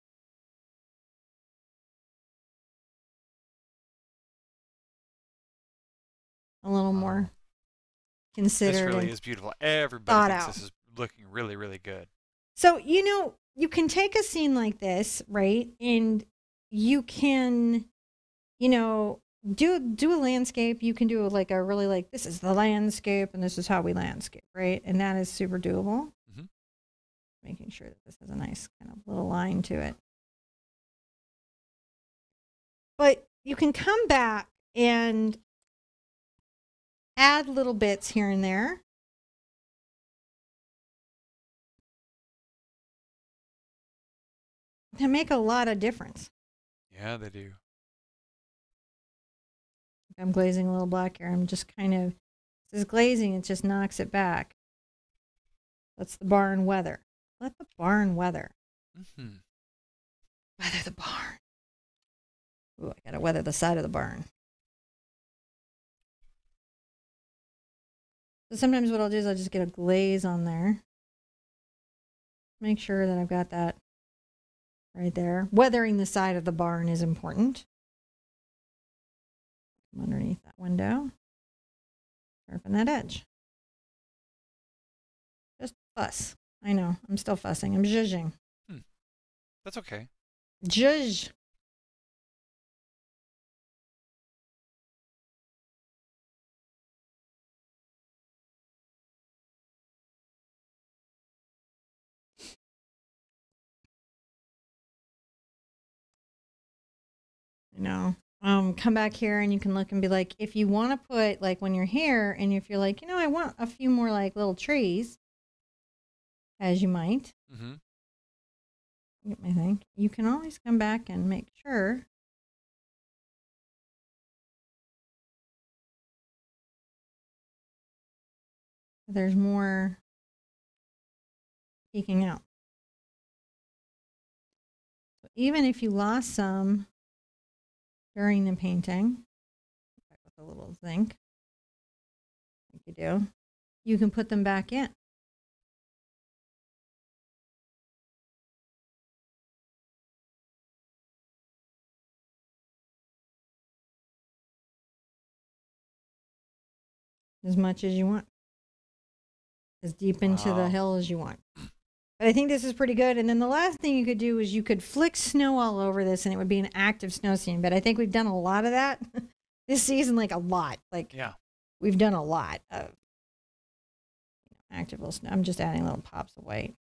a little more This really is beautiful. Everybody thinks out. this is looking really, really good. So, you know, you can take a scene like this, right? And you can, you know, do do a landscape. You can do like a really like this is the landscape and this is how we landscape, right? And that is super doable. Making sure that this has a nice kind of little line to it. But you can come back and add little bits here and there. They make a lot of difference. Yeah, they do. I'm glazing a little black here. I'm just kind of this is glazing. It just knocks it back. That's the barn weather. Let the barn weather. hmm Weather the barn. Ooh, I gotta weather the side of the barn. So sometimes what I'll do is I'll just get a glaze on there. Make sure that I've got that right there. Weathering the side of the barn is important. Come underneath that window. Sharpen that edge. Just fuss. I know. I'm still fussing. I'm zhuzhing. That's okay. Zhuzh. You know, um, come back here and you can look and be like, if you want to put like when you're here, and if you're like, you know, I want a few more like little trees, as you might, hmm get my thing. You can always come back and make sure. There's more peeking out. So even if you lost some during the painting, with a little zinc, like you do, you can put them back in. As much as you want, as deep into the hill as you want. But I think this is pretty good. And then the last thing you could do is you could flick snow all over this, and it would be an active snow scene. But I think we've done a lot of that this season, like a lot. Like Yeah. we've done a lot of active little snow. I'm just adding little pops of white.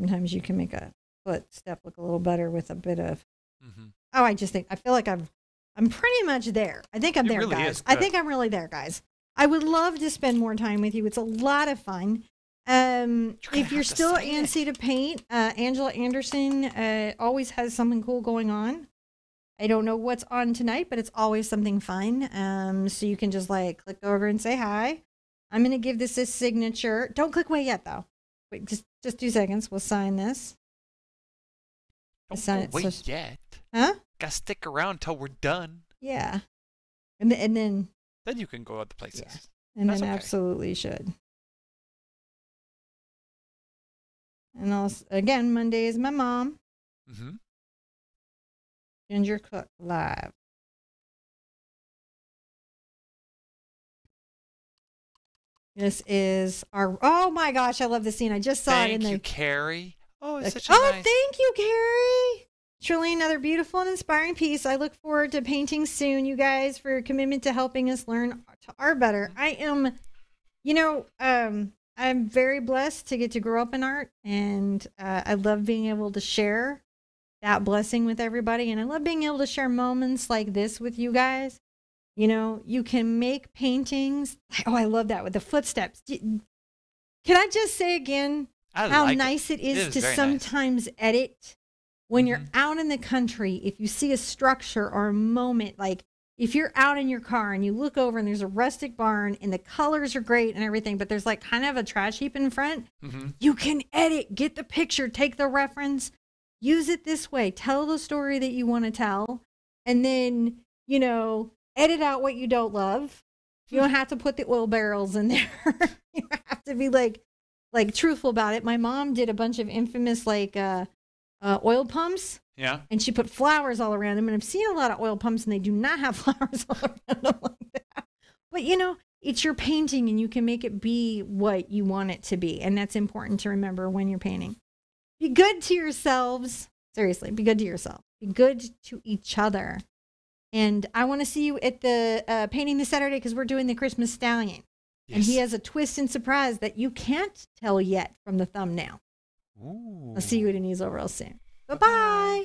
Sometimes you can make a footstep look a little better with a bit of. hmm Oh, I just think I feel like I've. I'm pretty much there. I think I'm It there, really guys. I think I'm really there, guys. I would love to spend more time with you. It's a lot of fun. Um, You're if you're still antsy to paint, uh, Angela Anderson uh, always has something cool going on. I don't know what's on tonight, but it's always something fun. Um, so you can just like click over and say hi. I'm gonna give this a signature. Don't click away yet, though. Wait, just just two seconds. We'll sign this. Don't Sign go it, wait so- yet. Huh? Gotta stick around till we're done. Yeah. And and then Then you can go other places. and That's then okay. absolutely should. And also, again, Monday is my mom, Mm-hmm. Ginger Cook live. This is our. Oh my gosh, I love this scene. I just saw it in Thank the. you, Carrie. Oh, it's such a oh, nice. thank you, Carrie. Truly another beautiful and inspiring piece. I look forward to painting soon, you guys, for your commitment to helping us learn to art better. I am, you know, um, I'm very blessed to get to grow up in art, and uh, I love being able to share that blessing with everybody. And I love being able to share moments like this with you guys. You know, you can make paintings. Oh, I love that with the footsteps. Can I just say again? I how like nice it is, It is to very nice. sometimes edit when you're Mhm. out in the country if you see a structure or a moment like if you're out in your car and you look over and there's a rustic barn and the colors are great and everything but there's like kind of a trash heap in front Mhm. you can edit get the picture take the reference use it this way tell the story that you want to tell and then you know edit out what you don't love you don't have to put the oil barrels in there you have to be like like truthful about it. My mom did a bunch of infamous like uh, uh, oil pumps, Yeah. and she put flowers all around them. And I've seen a lot of oil pumps, and they do not have flowers all around them like that. But you know, it's your painting, and you can make it be what you want it to be, and that's important to remember when you're painting. Be good to yourselves. Seriously, be good to yourself. Be good to each other. And I want to see you at the uh, painting this Saturday because we're doing the Christmas stallion. And he has a twist and surprise that you can't tell yet from the thumbnail. Ooh. I'll see you at the easel real soon. Bye bye.